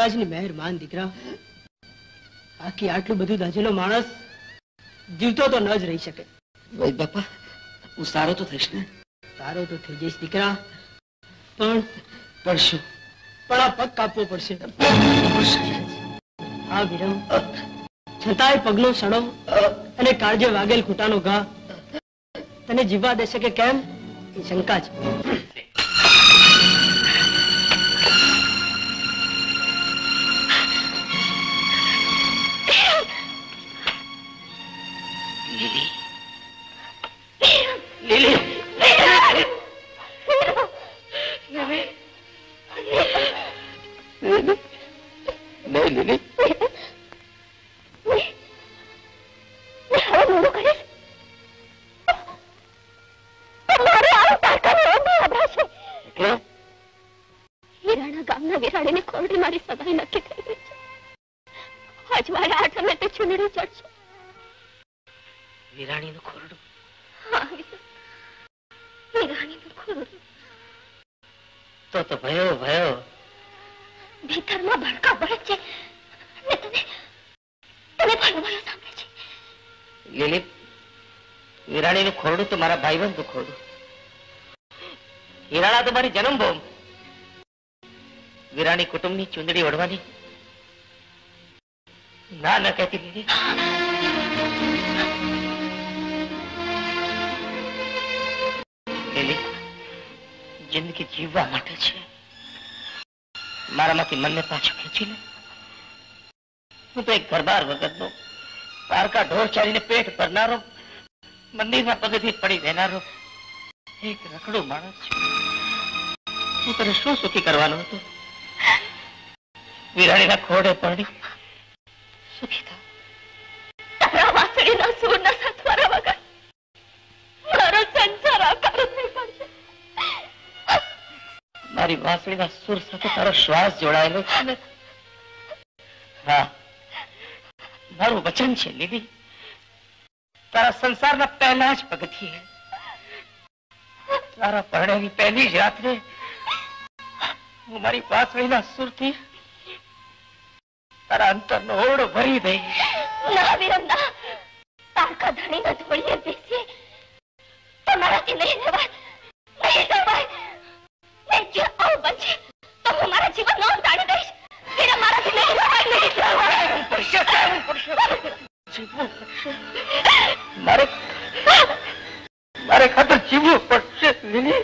મહારાજની મહેરબાન દીકરા. આખી આટલું બધું દાજેલો માણસ જીવતો તો ન જ રહી શકે. વૈદ બાપા હું સારો તો થઈશ ને? સારો તો થઈ જઈશ દીકરા. પણ પણ શું પણ આ પગ કાપવો પડશે. હા વિરમ. છતાંય પગનો સડો અને કાળજે વાગેલ ખૂટાનો ઘા. તને જીવવા દેશે કે કેમ? એ શંકા છે. ભાઈબંધનું ખોરડું હિરાણા તો મારી જન્મભૂમ વિરાણી કુટુંબની ચૂંદડી ઓઢવાની. ના, ન કહેતી લીલી, જિંદગી જીવવા માટે છે. મારામાંથી મનને પાછું ખેંચી લે હું તો એક ઘરબાર વગરનો પારકા ઢોર ચાલીને પેટ ભરનારો મંદિરના પગથી પડી રહેનારો એક રખડો માણસ. છું હું તને શું સુખી કરવાનું હતું? વિરાણીના ખોડે પડી. સુખી થા. તારા વાસળીના સૂરના સથવારા વગર મારો સંસાર આકાર થઈ પડશે. મારી વાંસળીના સુર સાથે તારો શ્વાસ જોડાયેલો છે ને? હા. મારું વચન છે લીલી. તારા સંસારના પહેલા જ પગથિયે. તારા પરણેની પહેલી જ રાત્રે હું મારી વાંસળીના સુરથી તારા અંતરનો ઓરડો ભરી દઈશ. ના વિરમ ના તારકા ધણીના ધોળીએ બેસી તમારાથી નહીં રહેવાય નહીં રહેવાય નહીં જો આવું બનશે તો હું મારા જીવનનો અંત આણી દઈશ. વિરમ મારાથી નહીં રહેવાય નહીં રહેવાય પડશે મારે મારે ખાતર જીવવું પડશે લીલી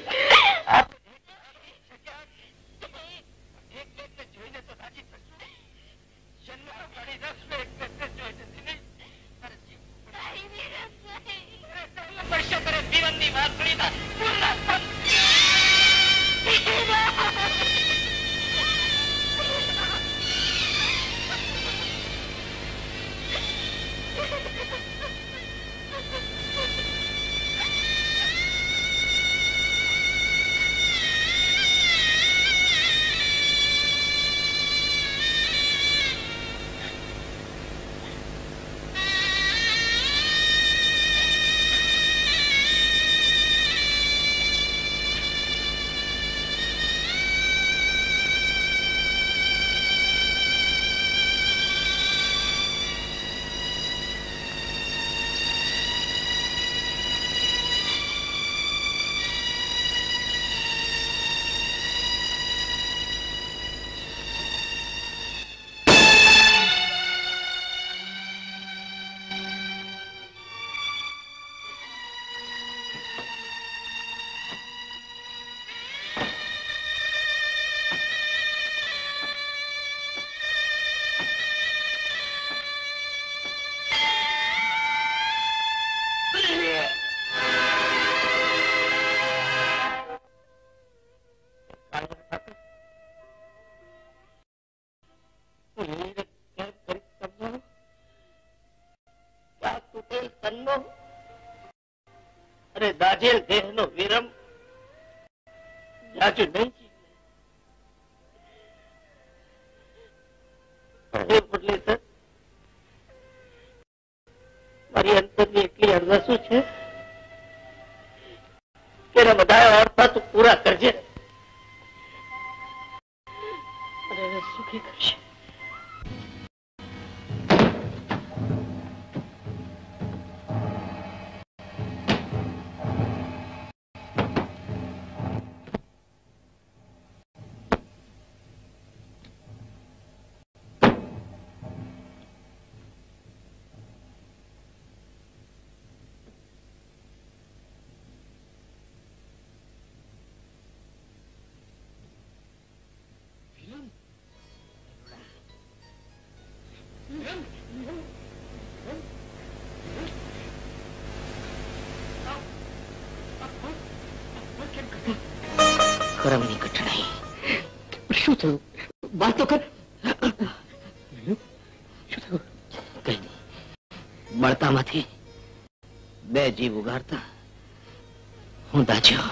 થયું વાત તો કર. કઈ નહીં બળતામાંથી બે જીવ ઉગાડતા હું દાચ્યો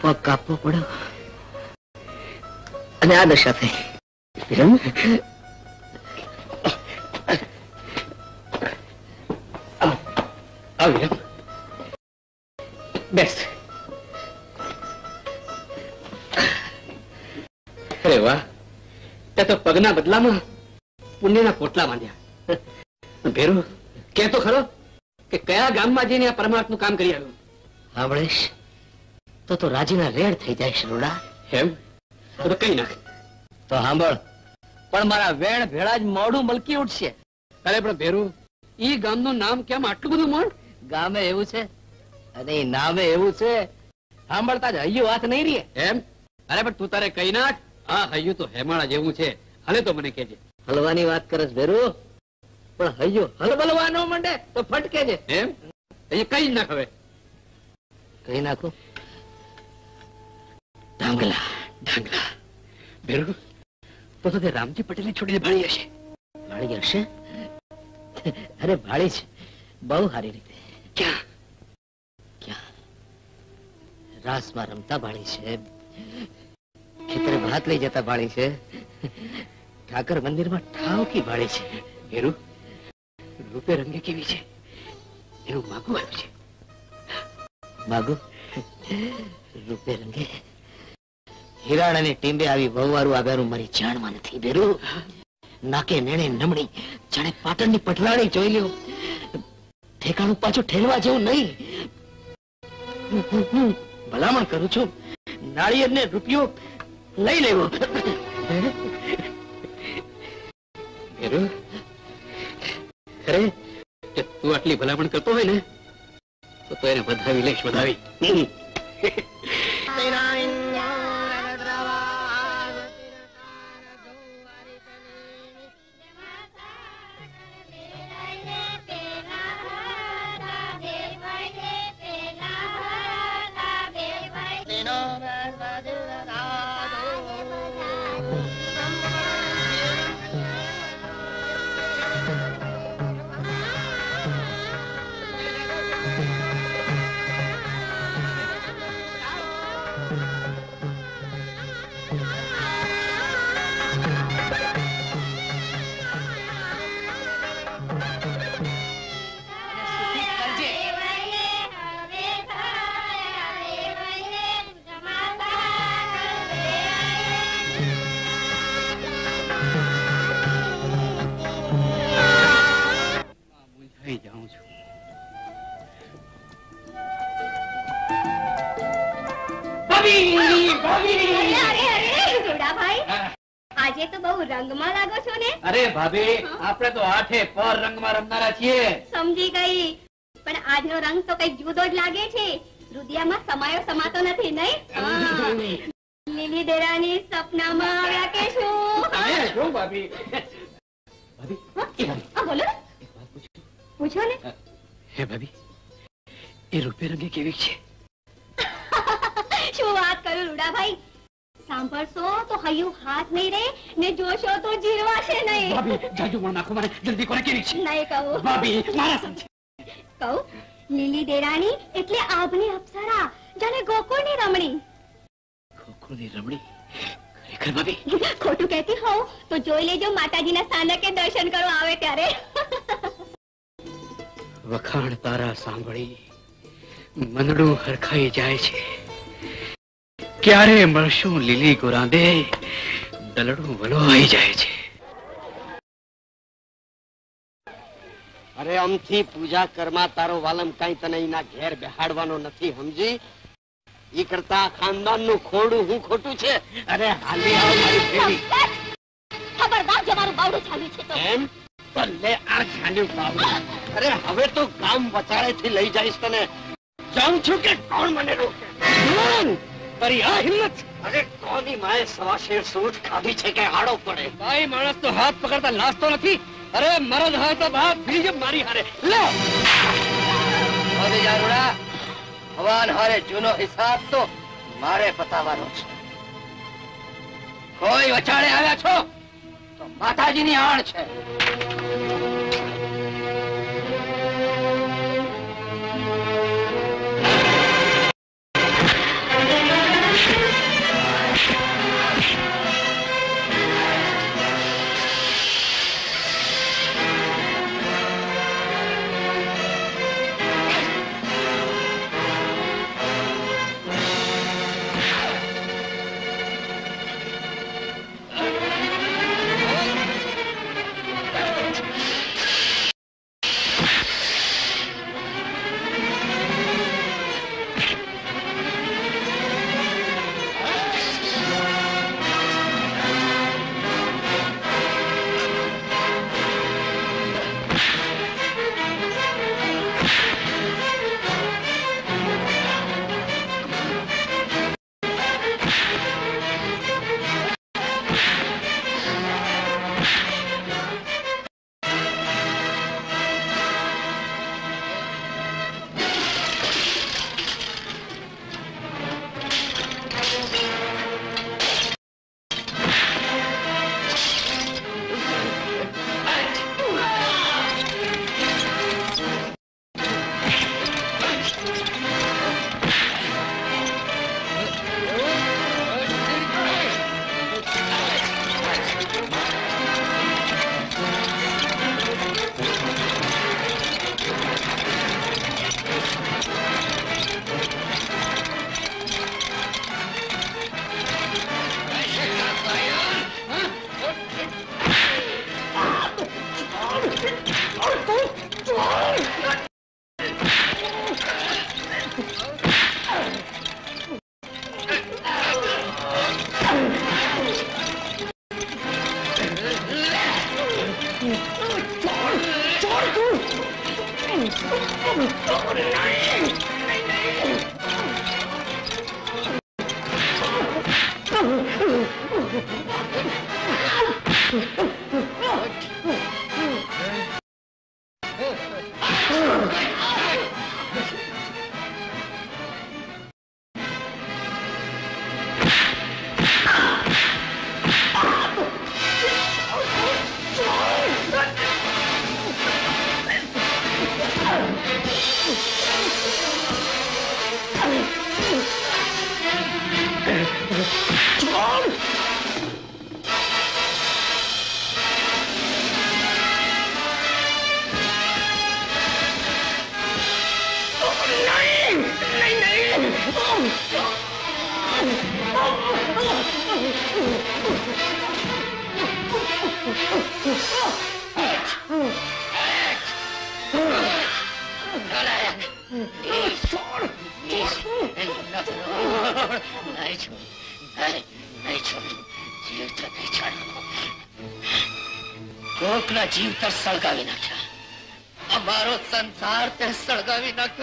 પગ કાપવો પડ્યો. અને આ દશા થઈ. વિરમ અરે વાહ. તે તો પગના બદલામાં પુણ્યના પોટલા માંડ્યા. ભેરુ કે તો ખરો કે કયા ગામમાં જઈને આ પરમાર્થનું કામ કરી આવ્યું? સાંભળીશ તો તો રાજીના રેડ થઈ જાય શરૂડા એમ? તો કઈ નાખ? તો સાંભળ પણ મારા વેણ ભેળા જ મોડું મલકી ઉઠશે. અરે પણ ભેરુ ઈ ગામનું નામ કેમ આટલું બધું મોડ ગામે એવું છે અને નામે એવું છે સાંભળતા જ હૈયું વાત નહીં રહે. એમ? અરે પણ તું તારે કઈ નાખ? આ હૈયું તો હેમાળા જેવું છે. હલે તો મને કેજે હલવાની વાત કરસ ભેરુ પણ હૈયું હલબલવા ન માંડે તો ફટકે છે. એમ? એ કઈ નાખ હવે. કહી નાખું? ધાંગલા ઢાંગલા ભેરુ તો તો તે રામજી પટેલની છોડીને ભાળી હશે. ભાળી હશે? અરે ભાળી છે. બહુ સારી રીતે. ક્યાં? ક્યાં? રાસમાં રમતા ભાળી છે. ખેતરે ભાત લઈ જતા ભાળી છે. ઠાકર મંદિરમાં ઠાવકી ભાળી છે. ભેરુ, રૂપે રંગે કેવી છે? એનું માગું આવ્યું છે. માગું? રૂપે રંગે. હિરાણ અને ટીંબે આવી વહુવારું આવ્યાનું મારી જાણમાં નથી. બેરુ નાકે નેણે નમણી, જાણે પાટણની પટરાણી જોઈ લ્યો. ઠેકાણું પાછું ઠેલવા જેવું નહીં. ભલામણ કરું છું. નાળિયેર ને રૂપિયો લઈ લેવો. અરે તું આટલી ભલામણ કરતો હોય ને તો એને વધાવી લઈશ વધાવી. રંગમાં લાગો છો ને? અરે ભાભી આપણે તો આઠે પર રંગમાં રમનારા છીએ. સમજી ગઈ. પણ આજનો રંગ તો કંઈક જુદો જ લાગે છે. રુદિયામાં સમાયો સમાતો નથી નહીં? લીલી દેરાની સપનામાં આવ્યા કે શું? શું ભાભી? બોલો પૂછો. ને. હે ભાભી એ રૂપે રંગે કેવી છે? શું વાત કરું રૂડાભાઈ? સાંભળશો તો હૈયું હાથ નહીં રે ને જોશો તો જીરવાશે નહીં. ભાભી જાજુ મણ નાખો મારે જલ્દી કોને કેવી છે? નહીં કહું. ભાભી મારા સમજે કહું લીલી દેરાણી એટલે આભની અપ્સરા જાણે ગોકુળની રમણી. ગોકુળની રમણી? ખરેખર ભાભી? ખોટું કહેતી હોઉં તો જોઈ લેજો માતાજીના સ્થાનકે દર્શન કરવા આવે ત્યારે. વખાણ તારા સાંભળી મનડું હરખાઈ જાય છે. ક્યારે મળશું લીલી ગોરાંદે દલડું વલોવાઈ જાય છે. અરે અમથી પૂજા કરમાં તારો વાલમ કઈ તને એના ઘેર બેહાડવાનો નથી સમજી? ઈ કરતા ખાનદાનનું ખોડું હું ખોટું છે? અરે હાલી આવ મારી ફેરી ખબરદાર જે મારું બાવડું ચાલ્યું છે તો. એમ? તો આ ચાલ્યું બાવડું. અરે હવે તો ગામ વચાળે થી લઈ જઈશ તને. જાઉં છું કે કોણ મને રોકે? તારી આ હિંમત? અરે કોની માએ સવા શેર સૂટ ખાધી છે કે હાડો પડે? ભાઈ માણસ તો હાથ પકડતા લાસતો નથી. અરે મરદ હોય તો બાપ બીજ મારી હારે. લે! હવે જારુડા ભગવાન હારે જૂનો હિસાબ તો મારે પતાવવાનો છે. કોઈ વચાડે આવ્યા છો? તો માતાજીની આણ છે.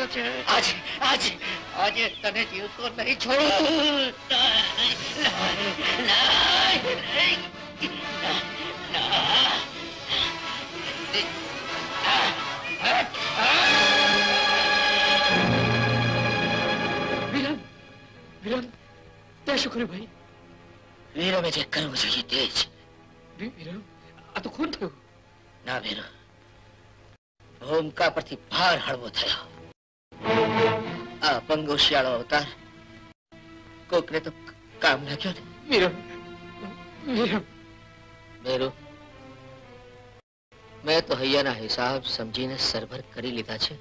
નાખ્યો છે? આજે આજે આજે તને જીવતો નહીં છોડું. વિરમ વિરમ તે શું કર્યું ભાઈ? વીરમે જે કરવું જોઈએ તે જ. વિરમ આ તો ખૂન થયું. ના વીર ભૂમકા પરથી ભાર હળવો થયો. આ પંગો શિયાળો અવતાર. કોકને તો કામ નાખ્યો ને મીરો મીરો. મેરુ મેં તો હૈયાના હિસાબ સમજીને સરભર કરી લીધા છે.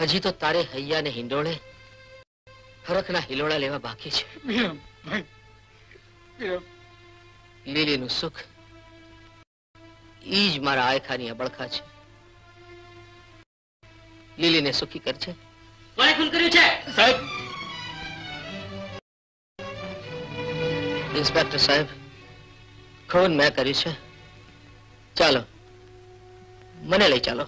હજી તો તારે હૈયાને હિંડોળે હરખના હિલોળા લેવા બાકી છે. લીલીનું સુખ ઈ જ મારા આયખાની અબળખા છે. લીલીને સુખી કરજે. કોણે ખૂન કર્યું છે? સાહેબ. ઇન્સ્પેક્ટર સાહેબ ખૂન મેં કર્યું છે. ચાલો. મને લઈ ચાલો.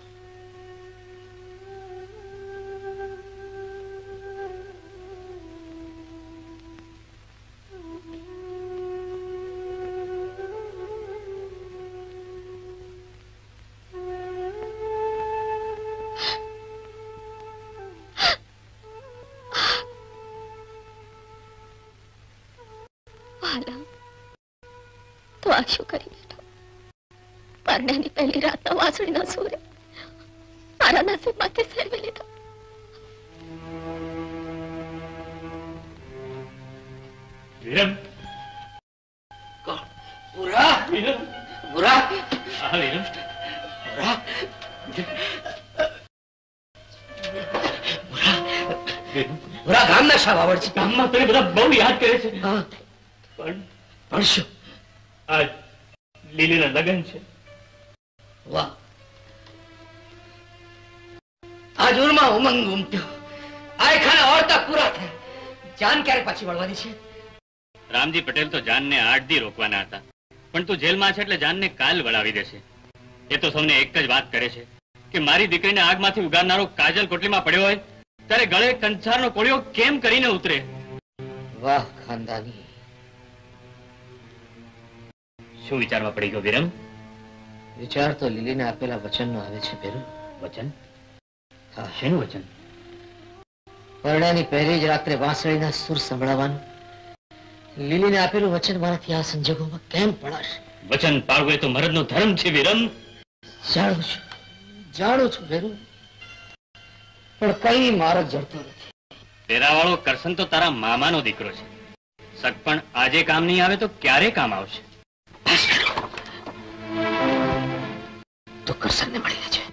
તો આ શું કરી બેઠો પરણ્યાની પહેલી રાતના વાસળીના સૂરે મારા નસીબમાંથી સેરવી લીધો વિરમ પૂરા વિરમ પૂરા આ વિરમ પૂરા વિરમ પૂરા ગામના શા વાવડ છે ગામમાં તને બધા બહુ યાદ કરે છે હા પણ પણ શું આ લીલીના લગ્ન છે. વાહ. આજ ઉરમાં ઉમંગ ઉમટ્યો. આયખાના ઓરતા પૂરા થયા. જાન ક્યારે પાછી વળવાની છે? રામજી પટેલ તો જાનને આઠ દી રોકવાના હતા. પણ તું જેલમાં છે એટલે જાનને કાલ વળાવી દેશે. એ તો સૌને એક જ વાત કરે છે કે મારી દીકરીને આગમાંથી ઉગાડનારો કાજલ કોટલીમાં પડ્યો હોય ત્યારે ગળે કંસારનો કોળિયો કેમ કરીને ઉતરે? વાહ ખાનદાની. શું વિચારવા પડી ગયો વિરમ? વિચાર તો લીલીને આપેલા વચનનો આવે છે પેરું વચન? હા. શેનું વચન? પરણાની પહેલી જ રાત્રે વાંસળીના સુર સંભળાવવાનું. લીલીને આપેલું વચન મારાથી આ સંજોગોમાં કેમ પડાશે? વચન પાળવું એ તો મરદનો ધર્મ છે વિરમ. જાણું છું. જાણું છું ભેરું પણ કઈ મારો જડતો નથી. તેરાવાળો કરશન તો તારા મામાનો દીકરો છે. સગ પણ આજે કામ નહીં આવે તો ક્યારે કામ આવશે? તો કરસનને મળી લેજે.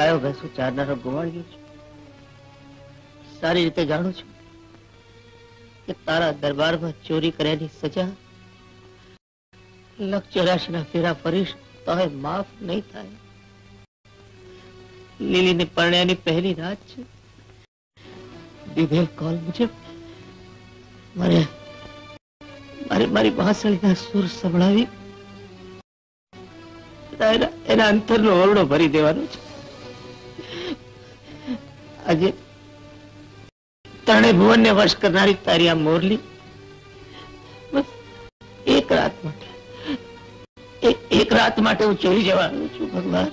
ગાયો, ભેંસો, ચારનારો ગુમાડ્યો છું. સારી રીતે જાણું છું કે તારા દરબારમાં ચોરી કરેલી સજા લખ ચોરાશી ફેરા ફરીશ તો માફ નહીં થાય. લીલીને પરણ્યાની પહેલી રાત છે. દીધેલ કોલ મુજબ મારે મારે મારી વાંસળીના સુર સંભળાવી. એના અંતરનો ઓરડો ભરી દેવાનો છે. આજે ત્રણે ભુવનને વશ કરનારી તારી આ મોરલી એક રાત માટે એક રાત માટે હું ચોરી જવાનો છું, ભગવાન.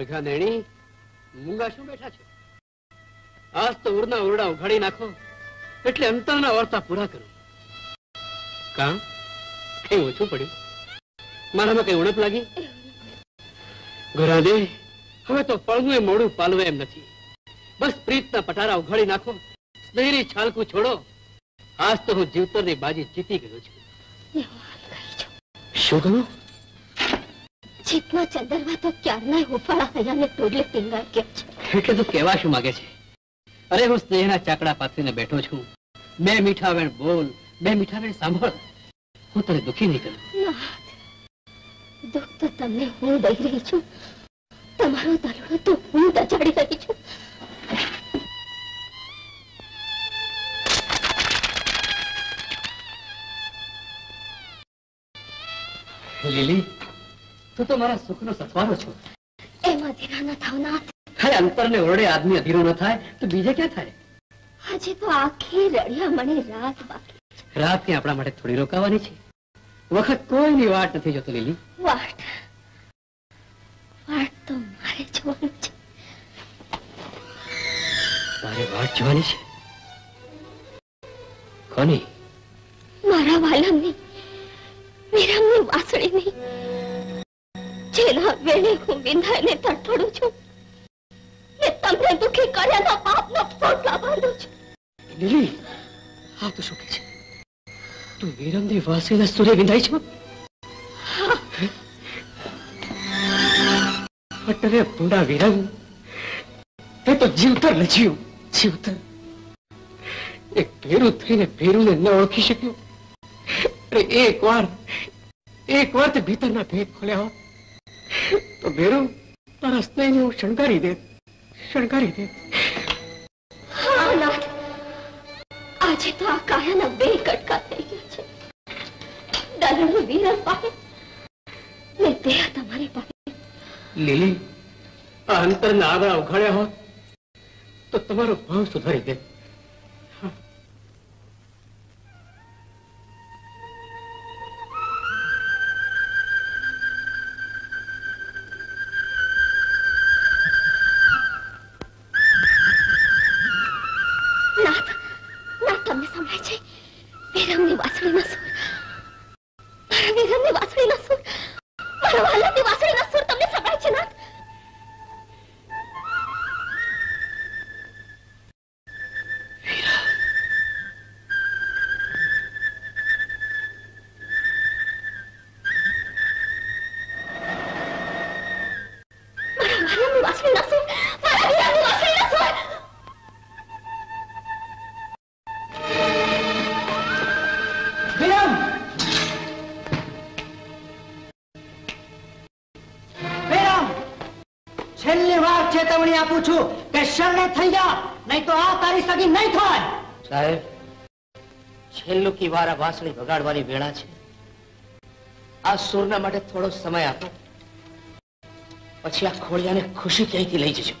મરઘા નેણી મૂંગા શું બેઠા છે? આજ તો ઉરના ઉરડા ઉઘાડી નાખો એટલે અંતરના વાર્તા પૂરા કરો. કા? કઈ ઓછું પડ્યું. મારામાં કઈ ઉણપ લાગી? ઘરાદે હવે તો પળવું એ મોડું પાલવે એમ નથી. બસ પ્રીતના પટારા ઉઘાડી નાખો. સ્નેહની છાલકું છોડો. આજ તો હું જીવતરની બાજી જીતી ગયો છું. શું કહ્યું જીતના ચંદરવા તો ક્યારના હુફાળા હૈયાને ટોડલે ટીંગાઈ ગયા છે? એટલે તું કેવા શું માંગે છે? અરે હું સ્નેહના ચાકડા પાથરીને બેઠો છું. બે મીઠા વેણ બોલ બે મીઠા વેણ સાંભળ. હું તને દુખી નહીં કરું. દુઃખ તો તમને હું દઈ રહી છું. તમારો દરોડો તો હું દજાડી રહી છું. લીલી તું તો મારા સુખનો સથવારો છો. એમાં ધીરા ન થાવ નાથ હા અંતરને ઓરડે આદમી અધીરો ન થાય તો બીજે ક્યાં થાય? હજી તો આખી રડિયા મને રાત બાકી રાત કે આપણા માટે થોડી રોકાવાની છે? વખત કોઈની વાટ નથી જોતો લીલી. વાટ? વાટ તો મારે જોવાની છે. તારે વાટ જોવાની છે? કોની? મારા વાલમની મીરામની વાસળીની. જેના વેળે હું વિંધાઈને તડફડું છું ને તમને દુખી કર્યાના પાપનો પોટલા બાંધું છું. લીલી આ તો શું કે છે? તું વિરમની વાસેના સૂર્ય વિંધાય છો? અટરે ભૂંડા વિરમ એ તો જીવતર લજ્યું જીવતર. એક ભેરું થઈને ભેરુંને ન ઓળખી શક્યો. અરે એક વાર એક વાર તે ભીતરના ભેદ ખોલ્યા હોત. તો ભેરું તારા સ્નેહને હું શણગારી દે શણગારી દે. હા નાથ આજે તો આ કાયાના બે કટકા થઈ ગયા છે. દાદાનું વિરમ પાસે ને તે તમારી પાસે. લીલી આ અંતરના આગળ ઉઘાડ્યા હોત તો તમારો ભાવ સુધારી દે કી વાર આ વાસણી વગાડવાની વેળા છે. આ સુરના માટે થોડો સમય આપો. પછી આ ખોળિયાને ખુશી ક્યાંયથી લઈ જજો.